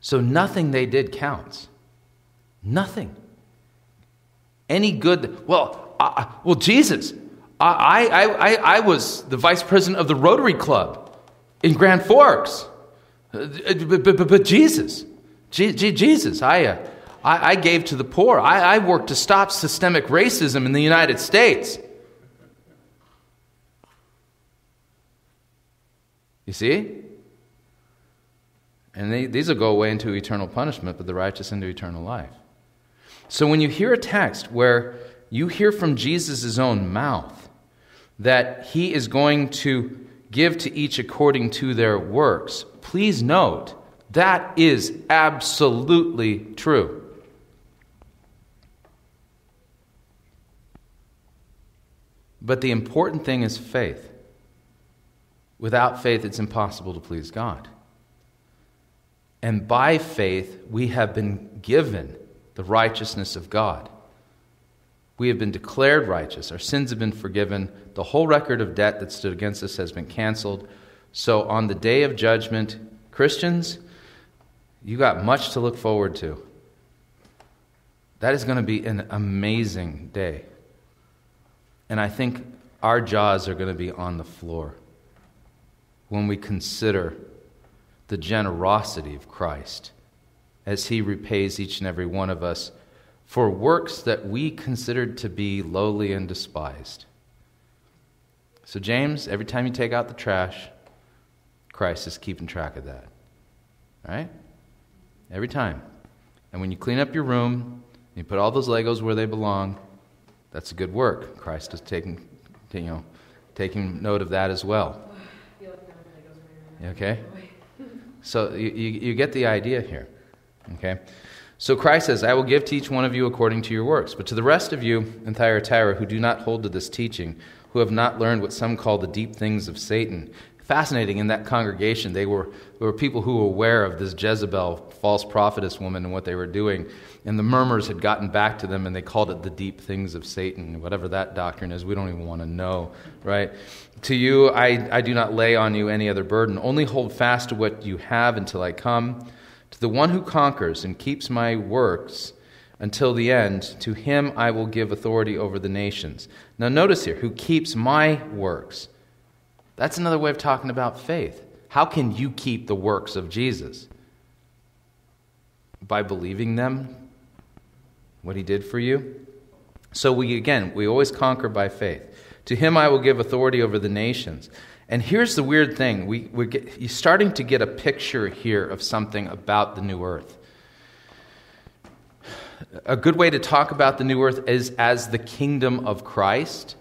Speaker 1: So nothing they did counts. Nothing. Any good, well, uh, well, Jesus, I, I, I, I was the vice president of the Rotary Club in Grand Forks. But, but, but Jesus, Jesus, I, uh, I, I, gave to the poor. I, I worked to stop systemic racism in the United States. You see? And they, these will go away into eternal punishment, but the righteous into eternal life. So when you hear a text where you hear from Jesus' own mouth that he is going to give to each according to their works. Please note, that is absolutely true. But the important thing is faith. Without faith, it's impossible to please God. And by faith, we have been given the righteousness of God. We have been declared righteous. Our sins have been forgiven. The whole record of debt that stood against us has been canceled. So on the day of judgment, Christians, you got much to look forward to. That is going to be an amazing day. And I think our jaws are going to be on the floor when we consider the generosity of Christ as he repays each and every one of us for works that we considered to be lowly and despised. So, James, every time you take out the trash, Christ is keeping track of that. Right? Every time. And when you clean up your room, and you put all those Legos where they belong, that's a good work. Christ is taking, you know, taking note of that as well. Okay? So you, you, you get the idea here. Okay? So Christ says, I will give to each one of you according to your works. But to the rest of you in Thyatira who do not hold to this teaching, who have not learned what some call the deep things of Satan, fascinating in that congregation. They were, there were people who were aware of this Jezebel, false prophetess woman, and what they were doing. And the murmurs had gotten back to them, and they called it the deep things of Satan. Whatever that doctrine is, we don't even want to know, right? To you, I, I do not lay on you any other burden. Only hold fast to what you have until I come. To the one who conquers and keeps my works until the end, to him I will give authority over the nations. Now, notice here, who keeps my works. That's another way of talking about faith. How can you keep the works of Jesus? By believing them, what he did for you. So we again, we always conquer by faith. To him I will give authority over the nations. And here's the weird thing: we, we're, get, you're starting to get a picture here of something about the new earth. A good way to talk about the new earth is as the kingdom of Christ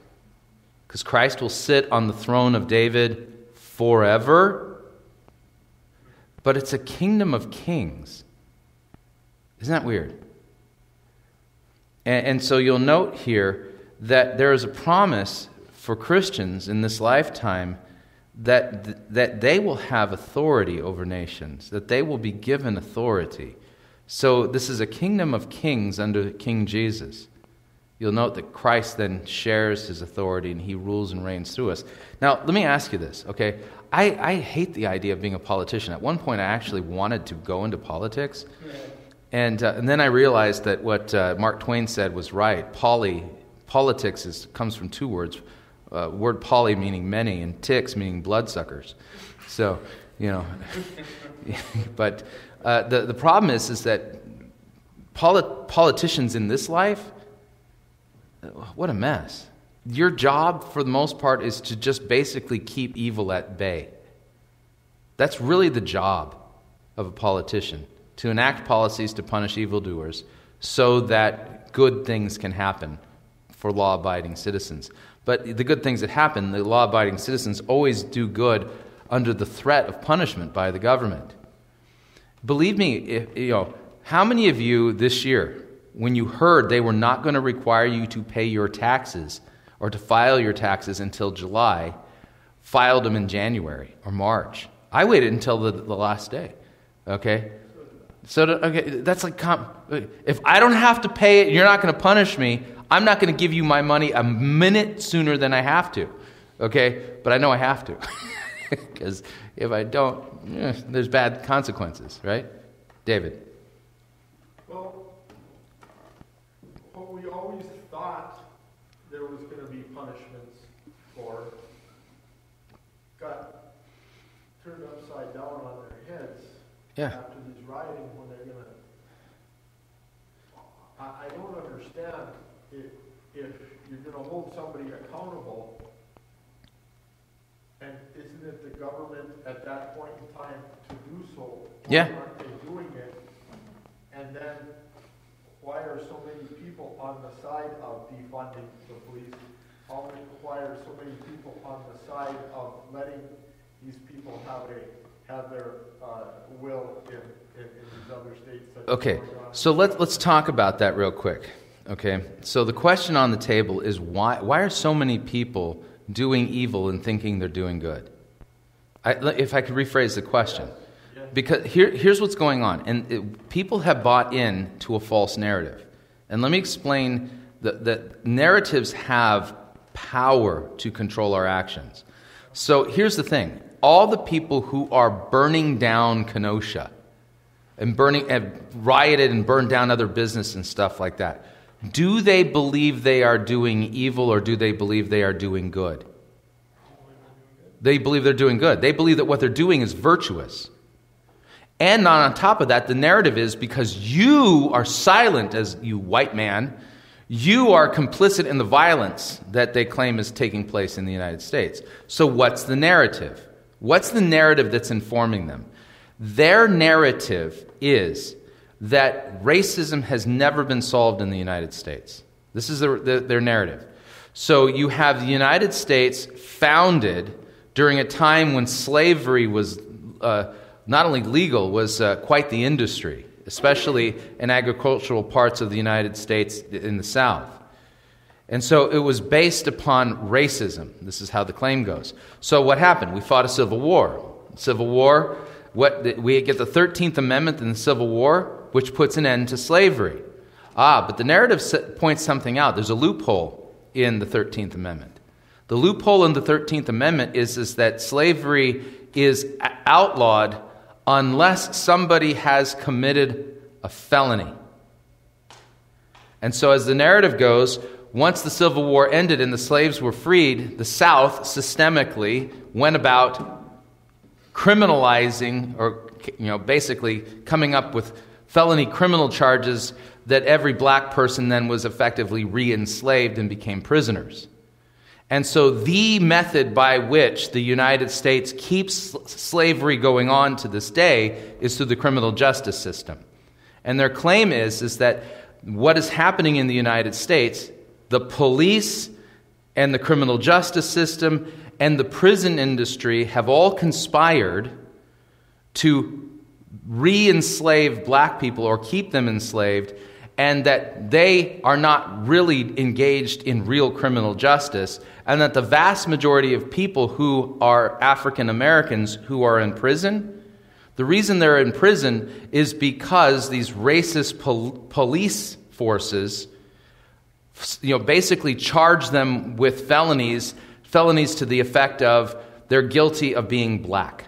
Speaker 1: because Christ will sit on the throne of David forever. But it's a kingdom of kings. Isn't that weird? And, and, so you'll note here that there is a promise for Christians in this lifetime that, that they will have authority over nations, that they will be given authority. So this is a kingdom of kings under King Jesus you'll note that Christ then shares his authority and he rules and reigns through us. Now, let me ask you this, okay? I, I hate the idea of being a politician. At one point, I actually wanted to go into politics. And, uh, and then I realized that what uh, Mark Twain said was right. Poly, politics is, comes from two words uh, word poly meaning many, and ticks meaning bloodsuckers. So, you know, but uh, the, the problem is, is that polit- politicians in this life, what a mess. Your job, for the most part, is to just basically keep evil at bay. That's really the job of a politician to enact policies to punish evildoers so that good things can happen for law abiding citizens. But the good things that happen, the law abiding citizens always do good under the threat of punishment by the government. Believe me, if, you know, how many of you this year when you heard they were not going to require you to pay your taxes or to file your taxes until July, filed them in January or March. I waited until the, the last day. Okay? So, to, okay, that's like, if I don't have to pay it, you're not going to punish me. I'm not going to give you my money a minute sooner than I have to. Okay? But I know I have to. Because if I don't, eh, there's bad consequences, right? David.
Speaker 2: Yeah. after these rioting when they're going to. I, I don't understand if, if you're going to hold somebody accountable, and isn't it the government at that point in time to do so?
Speaker 1: Why yeah.
Speaker 2: aren't they doing it? And then why are so many people on the side of defunding the police? Why are so many people on the side of letting these people have a have their uh, will in, in, in, these other states.
Speaker 1: Okay, so let's let's talk about that real quick. Okay, so the question on the table is why why are so many people doing evil and thinking they're doing good? I, if I could rephrase the question. Because here, here's what's going on, and it, people have bought in to a false narrative, and let me explain that, that narratives have power to control our actions. So here's the thing all the people who are burning down Kenosha and burning and rioted and burned down other business and stuff like that, do they believe they are doing evil or do they believe they are doing good? They believe they're doing good. They believe that what they're doing is virtuous. And on top of that, the narrative is because you are silent as you white man, you are complicit in the violence that they claim is taking place in the United States. So, what's the narrative? What's the narrative that's informing them? Their narrative is that racism has never been solved in the United States. This is their, their narrative. So, you have the United States founded during a time when slavery was. Uh, not only legal, was uh, quite the industry, especially in agricultural parts of the United States in the South. And so it was based upon racism. This is how the claim goes. So what happened? We fought a civil war. Civil war, what, we get the 13th Amendment in the Civil War, which puts an end to slavery. Ah, but the narrative points something out. There's a loophole in the 13th Amendment. The loophole in the 13th Amendment is, is that slavery is outlawed unless somebody has committed a felony. And so, as the narrative goes, once the Civil War ended and the slaves were freed, the South systemically went about criminalizing or you know basically coming up with felony criminal charges that every black person then was effectively re-enslaved and became prisoners. And so, the method by which the United States keeps slavery going on to this day is through the criminal justice system. And their claim is, is that what is happening in the United States, the police and the criminal justice system and the prison industry have all conspired to re enslave black people or keep them enslaved and that they are not really engaged in real criminal justice, and that the vast majority of people who are African Americans who are in prison, the reason they're in prison is because these racist pol- police forces you know, basically charge them with felonies, felonies to the effect of they're guilty of being black.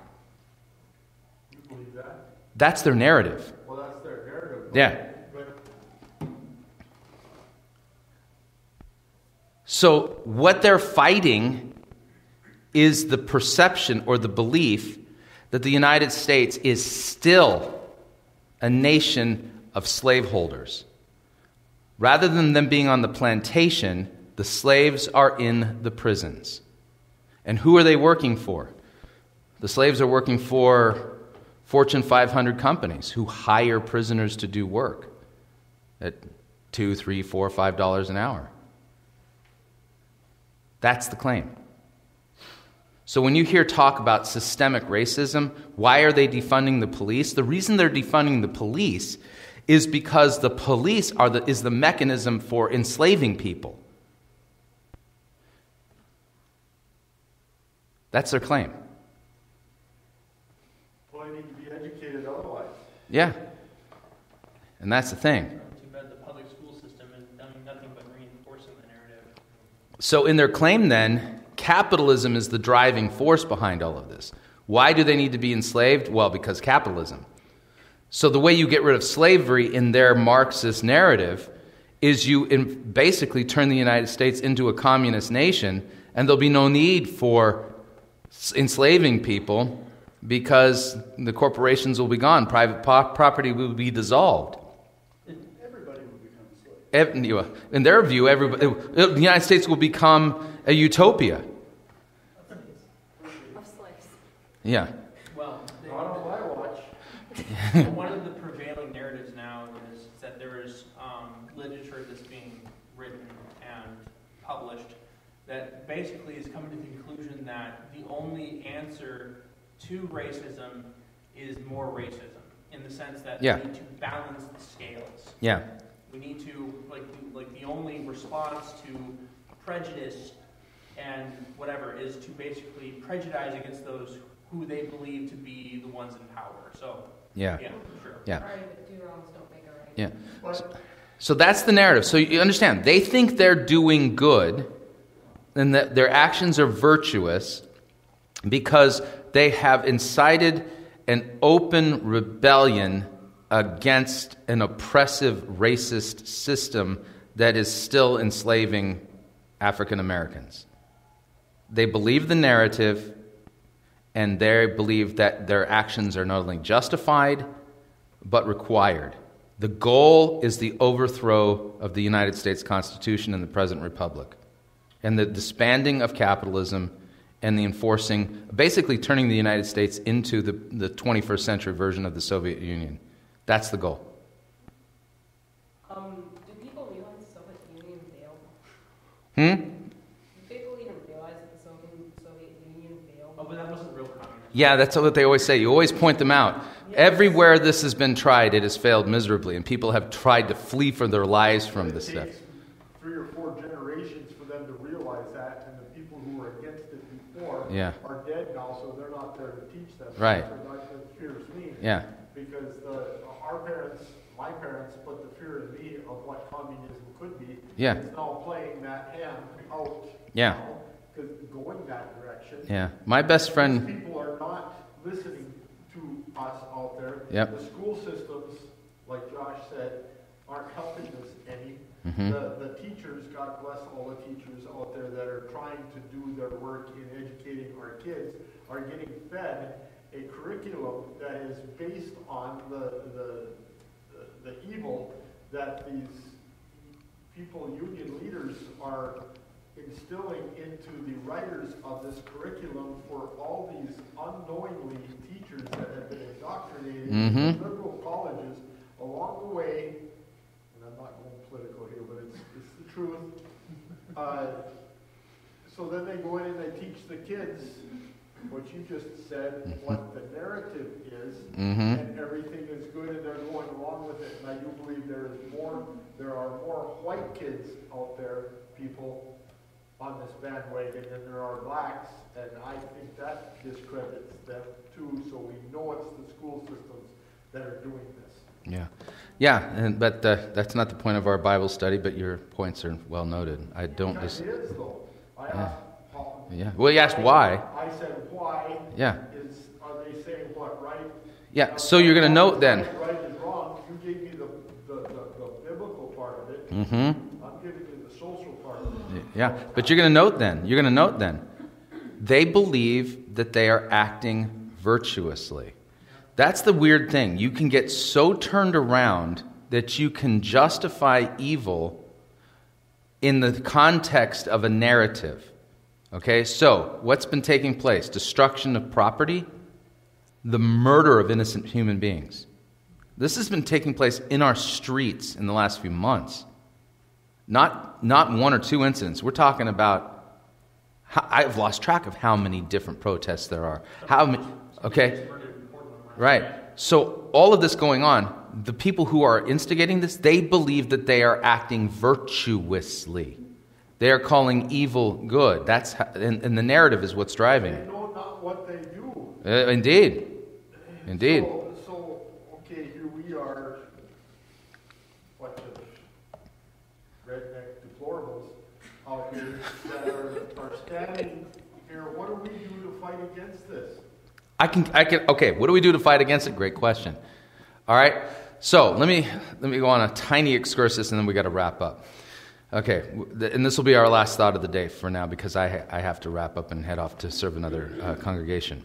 Speaker 2: You believe that?
Speaker 1: That's their narrative.
Speaker 2: Well, that's their narrative.
Speaker 1: Yeah. So, what they're fighting is the perception or the belief that the United States is still a nation of slaveholders. Rather than them being on the plantation, the slaves are in the prisons. And who are they working for? The slaves are working for Fortune 500 companies who hire prisoners to do work at two, three, four, five dollars an hour. That's the claim. So when you hear talk about systemic racism, why are they defunding the police? The reason they're defunding the police is because the police are the, is the mechanism for enslaving people. That's their claim.
Speaker 2: well, you need to be educated otherwise.
Speaker 1: Yeah. And that's the thing.
Speaker 4: Too bad the public school system is done nothing but reinforcing the narrative.
Speaker 1: So, in their claim, then, capitalism is the driving force behind all of this. Why do they need to be enslaved? Well, because capitalism. So, the way you get rid of slavery in their Marxist narrative is you basically turn the United States into a communist nation, and there'll be no need for enslaving people because the corporations will be gone, private property will be dissolved.
Speaker 2: Everybody will become slaves.
Speaker 1: Ev- you know, In their view, everybody, the United States will become a utopia.
Speaker 3: of slaves.
Speaker 1: Yeah.
Speaker 4: Well, they-
Speaker 2: Not on my watch.
Speaker 4: one of the prevailing narratives now is that there is um, literature that's being written and published that basically is coming to the conclusion that the only answer to racism is more racism, in the sense that
Speaker 1: Yeah.
Speaker 4: we need to balance the scales.
Speaker 1: Yeah.
Speaker 4: We need to, like, like the only response to prejudice and whatever is to basically prejudice against those who they believe to be the ones in power. So,
Speaker 1: Yeah.
Speaker 4: yeah, for sure.
Speaker 1: Yeah.
Speaker 3: Right, but two wrongs don't make a right.
Speaker 1: Yeah.
Speaker 2: But
Speaker 1: So that's the narrative. So you understand, they think they're doing good and that their actions are virtuous because they have incited an open rebellion against an oppressive racist system that is still enslaving African Americans. They believe the narrative and they believe that their actions are not only justified, but required. The goal is the overthrow of the United States Constitution and the present republic, and the disbanding of capitalism and the enforcing, basically turning the United States into the, the 21st century version of the Soviet Union. That's the goal.
Speaker 5: Um, do people realize the Soviet Union failed?
Speaker 1: Hmm?
Speaker 5: Do people even realize that the Soviet, Soviet Union failed?
Speaker 4: Oh, but that wasn't real communism.
Speaker 1: Yeah, that's what they always say. You always point them out. Everywhere this has been tried, it has failed miserably, and people have tried to flee for their lives from this stuff.
Speaker 2: three or four generations for them to realize that, and the people who were against it before
Speaker 1: Yeah.
Speaker 2: are dead now, so they're not there to teach them.
Speaker 1: Right.
Speaker 2: So that fears me.
Speaker 1: Yeah,
Speaker 2: Because the, our parents, my parents, put the fear in me of what communism could be.
Speaker 1: Yeah.
Speaker 2: It's now playing that hand out.
Speaker 1: Yeah.
Speaker 2: Because going that direction.
Speaker 1: yeah. My best friend,
Speaker 2: People are not listening to us out there.
Speaker 1: Yep.
Speaker 2: The school systems, like Josh said, aren't helping us any.
Speaker 1: Mhm.
Speaker 2: The, the teachers, God bless all the teachers out there that are trying to do their work in educating our kids, are getting fed a curriculum that is based on the, the, the, the evil that these people, union leaders, are instilling into the writers of this curriculum for all these unknowingly teachers that have been indoctrinated in
Speaker 1: Mhm.
Speaker 2: liberal colleges along the way, and I'm not going political here, but it's, it's the truth. Uh, so then they go in and they teach the kids what you just said, what the narrative is,
Speaker 1: Mhm.
Speaker 2: and everything is good, and they're going along with it. And I do believe there is more, there are more white kids out there, people on this bandwagon than there are blacks, and I think that discredits them too. So we know it's the school systems that are doing this.
Speaker 1: yeah. Yeah, and, but uh, that's not the point of our Bible study, but your points are well noted. I don't dis-
Speaker 2: it is though. I
Speaker 1: Yeah.
Speaker 2: asked.
Speaker 1: Yeah. Well, you asked why.
Speaker 2: I said, why
Speaker 1: Yeah.
Speaker 2: is, are they saying what, right?
Speaker 1: Yeah, so you're going to note then.
Speaker 2: Right is wrong. You gave me the, the, the, the biblical part of it.
Speaker 1: Mm-hmm.
Speaker 2: I'm giving you the social part of it.
Speaker 1: Yeah, but you're going to note then, you're going to note then, they believe that they are acting virtuously. That's the weird thing. You can get so turned around that you can justify evil in the context of a narrative. Okay, so what's been taking place? Destruction of property, the murder of innocent human beings. This has been taking place in our streets in the last few months. Not, not one or two incidents. We're talking about, I've lost track of how many different protests there are. How many, okay? Right. So, all of this going on, the people who are instigating this, they believe that they are acting virtuously. They are calling evil good. That's how, and, and the narrative is what's driving
Speaker 2: They know not what they do.
Speaker 1: Uh, indeed. Indeed.
Speaker 2: So, so, okay, here we are, bunch of redneck deplorables out here that are, are standing here. What do we do to fight against this?
Speaker 1: I can, I can, okay, what do we do to fight against it? Great question. All right, so let me, let me go on a tiny excursus and then we got to wrap up. Okay, and this will be our last thought of the day for now because I, I have to wrap up and head off to serve another uh, congregation.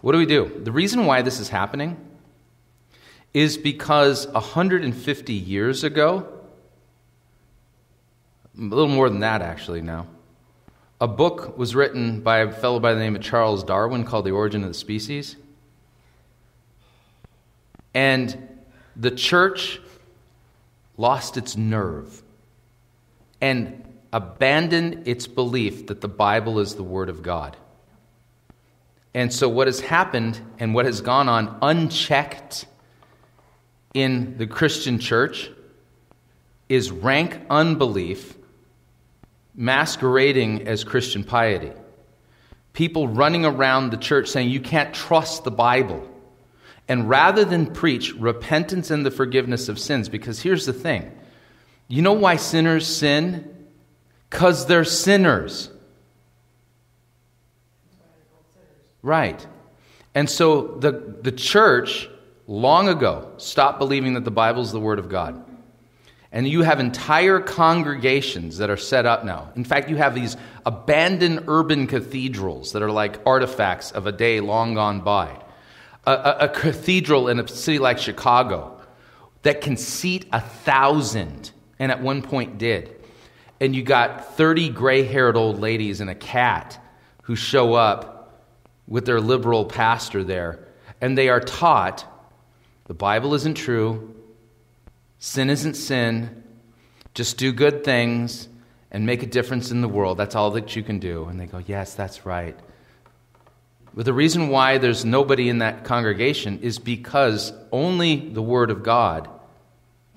Speaker 1: What do we do? The reason why this is happening is because 150 years ago, a little more than that actually now, a book was written by a fellow by the name of Charles Darwin called The Origin of the Species. And the church lost its nerve and abandoned its belief that the Bible is the Word of God. And so, what has happened and what has gone on unchecked in the Christian church is rank unbelief masquerading as Christian piety. People running around the church saying you can't trust the Bible. And rather than preach repentance and the forgiveness of sins, because here's the thing you know why sinners sin? Because they're sinners. Right. And so the, the church long ago stopped believing that the Bible is the Word of God. And you have entire congregations that are set up now. In fact, you have these abandoned urban cathedrals that are like artifacts of a day long gone by. A, a, a cathedral in a city like Chicago that can seat a thousand, and at one point did. And you got 30 gray haired old ladies and a cat who show up with their liberal pastor there, and they are taught the Bible isn't true, sin isn't sin, just do good things and make a difference in the world. That's all that you can do. And they go, Yes, that's right. But the reason why there's nobody in that congregation is because only the Word of God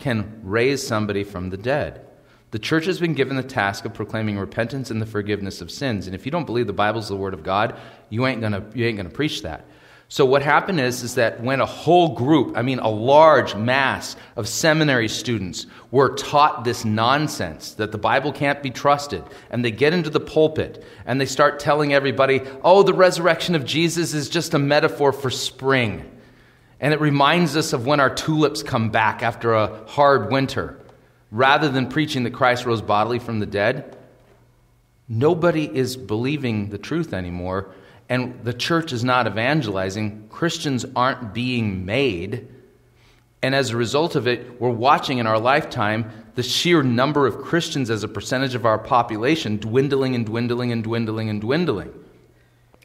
Speaker 1: can raise somebody from the dead. The church has been given the task of proclaiming repentance and the forgiveness of sins. And if you don't believe the Bible's the Word of God, you ain't gonna, you ain't gonna preach that. So what happened is, is that when a whole group, I mean a large mass of seminary students were taught this nonsense that the Bible can't be trusted, and they get into the pulpit and they start telling everybody, oh, the resurrection of Jesus is just a metaphor for spring. And it reminds us of when our tulips come back after a hard winter. Rather than preaching that Christ rose bodily from the dead, nobody is believing the truth anymore and the church is not evangelizing, Christians aren't being made. And as a result of it, we're watching in our lifetime the sheer number of Christians as a percentage of our population dwindling and dwindling and dwindling and dwindling.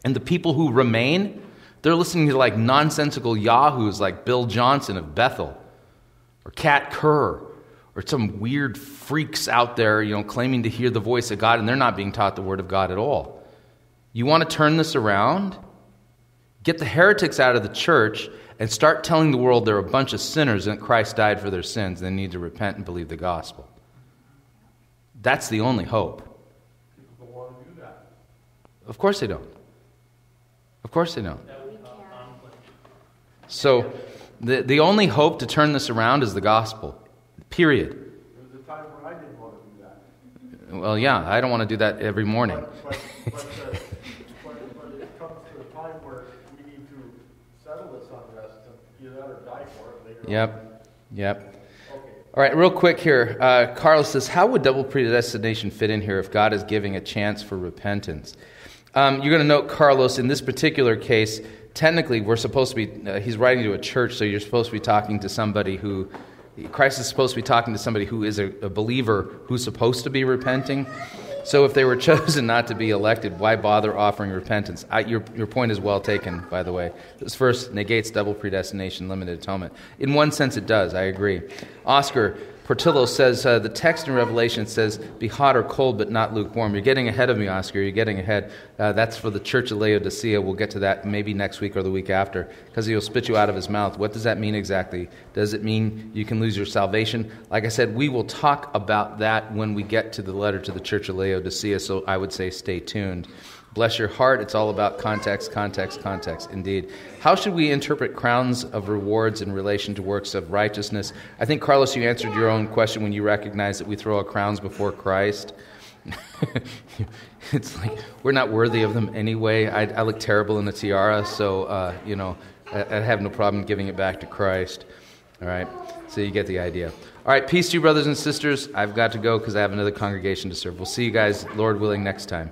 Speaker 1: And the people who remain, they're listening to like nonsensical yahoos like Bill Johnson of Bethel or Kat Kerr or some weird freaks out there, you know, claiming to hear the voice of God and they're not being taught the word of God at all. You want to turn this around? Get the heretics out of the church and start telling the world they're a bunch of sinners and that Christ died for their sins and they need to repent and believe the gospel. That's the only hope.
Speaker 2: People don't want to do that.
Speaker 1: Of course they don't. Of course they don't.
Speaker 4: That would cause conflict.
Speaker 1: So the, the only hope to turn this around is the gospel. Period.
Speaker 2: There was a time when I didn't want to do that.
Speaker 1: Well, yeah, I don't want to do that every morning.
Speaker 2: But, but, but, uh, but, it comes to a time where we need to settle this unrest and either or die for it later on.
Speaker 1: Yep, yep.
Speaker 2: Okay.
Speaker 1: All right, real quick here. Uh, Carlos says, How would double predestination fit in here if God is giving a chance for repentance? Um, you're going to note, Carlos, in this particular case, technically, we're supposed to be, uh, he's writing to a church, so you're supposed to be talking to somebody who, Christ is supposed to be talking to somebody who is a, a believer who's supposed to be repenting. So if they were chosen not to be elected, why bother offering repentance? I, your, your point is well taken, by the way. This first negates double predestination, limited atonement. In one sense, it does. I agree. Oscar Portillo says uh, the text in Revelation says, "Be hot or cold, but not lukewarm." You're getting ahead of me, Oscar. You're getting ahead. Uh, that's for the church of Laodicea. We'll get to that maybe next week or the week after, because he'll spit you out of his mouth. What does that mean exactly? Does it mean you can lose your salvation? Like I said, we will talk about that when we get to the letter to the church of Laodicea. So I would say, stay tuned. Bless your heart. It's all about context, context, context, indeed. How should we interpret crowns of rewards in relation to works of righteousness? I think, Carlos, you answered your own question when you recognized that we throw our crowns before Christ. it's like we're not worthy of them anyway. I, I look terrible in the tiara, so, uh, you know, I, I have no problem giving it back to Christ. All right? So you get the idea. All right, peace to you, brothers and sisters. I've got to go because I have another congregation to serve. We'll see you guys, Lord willing, next time.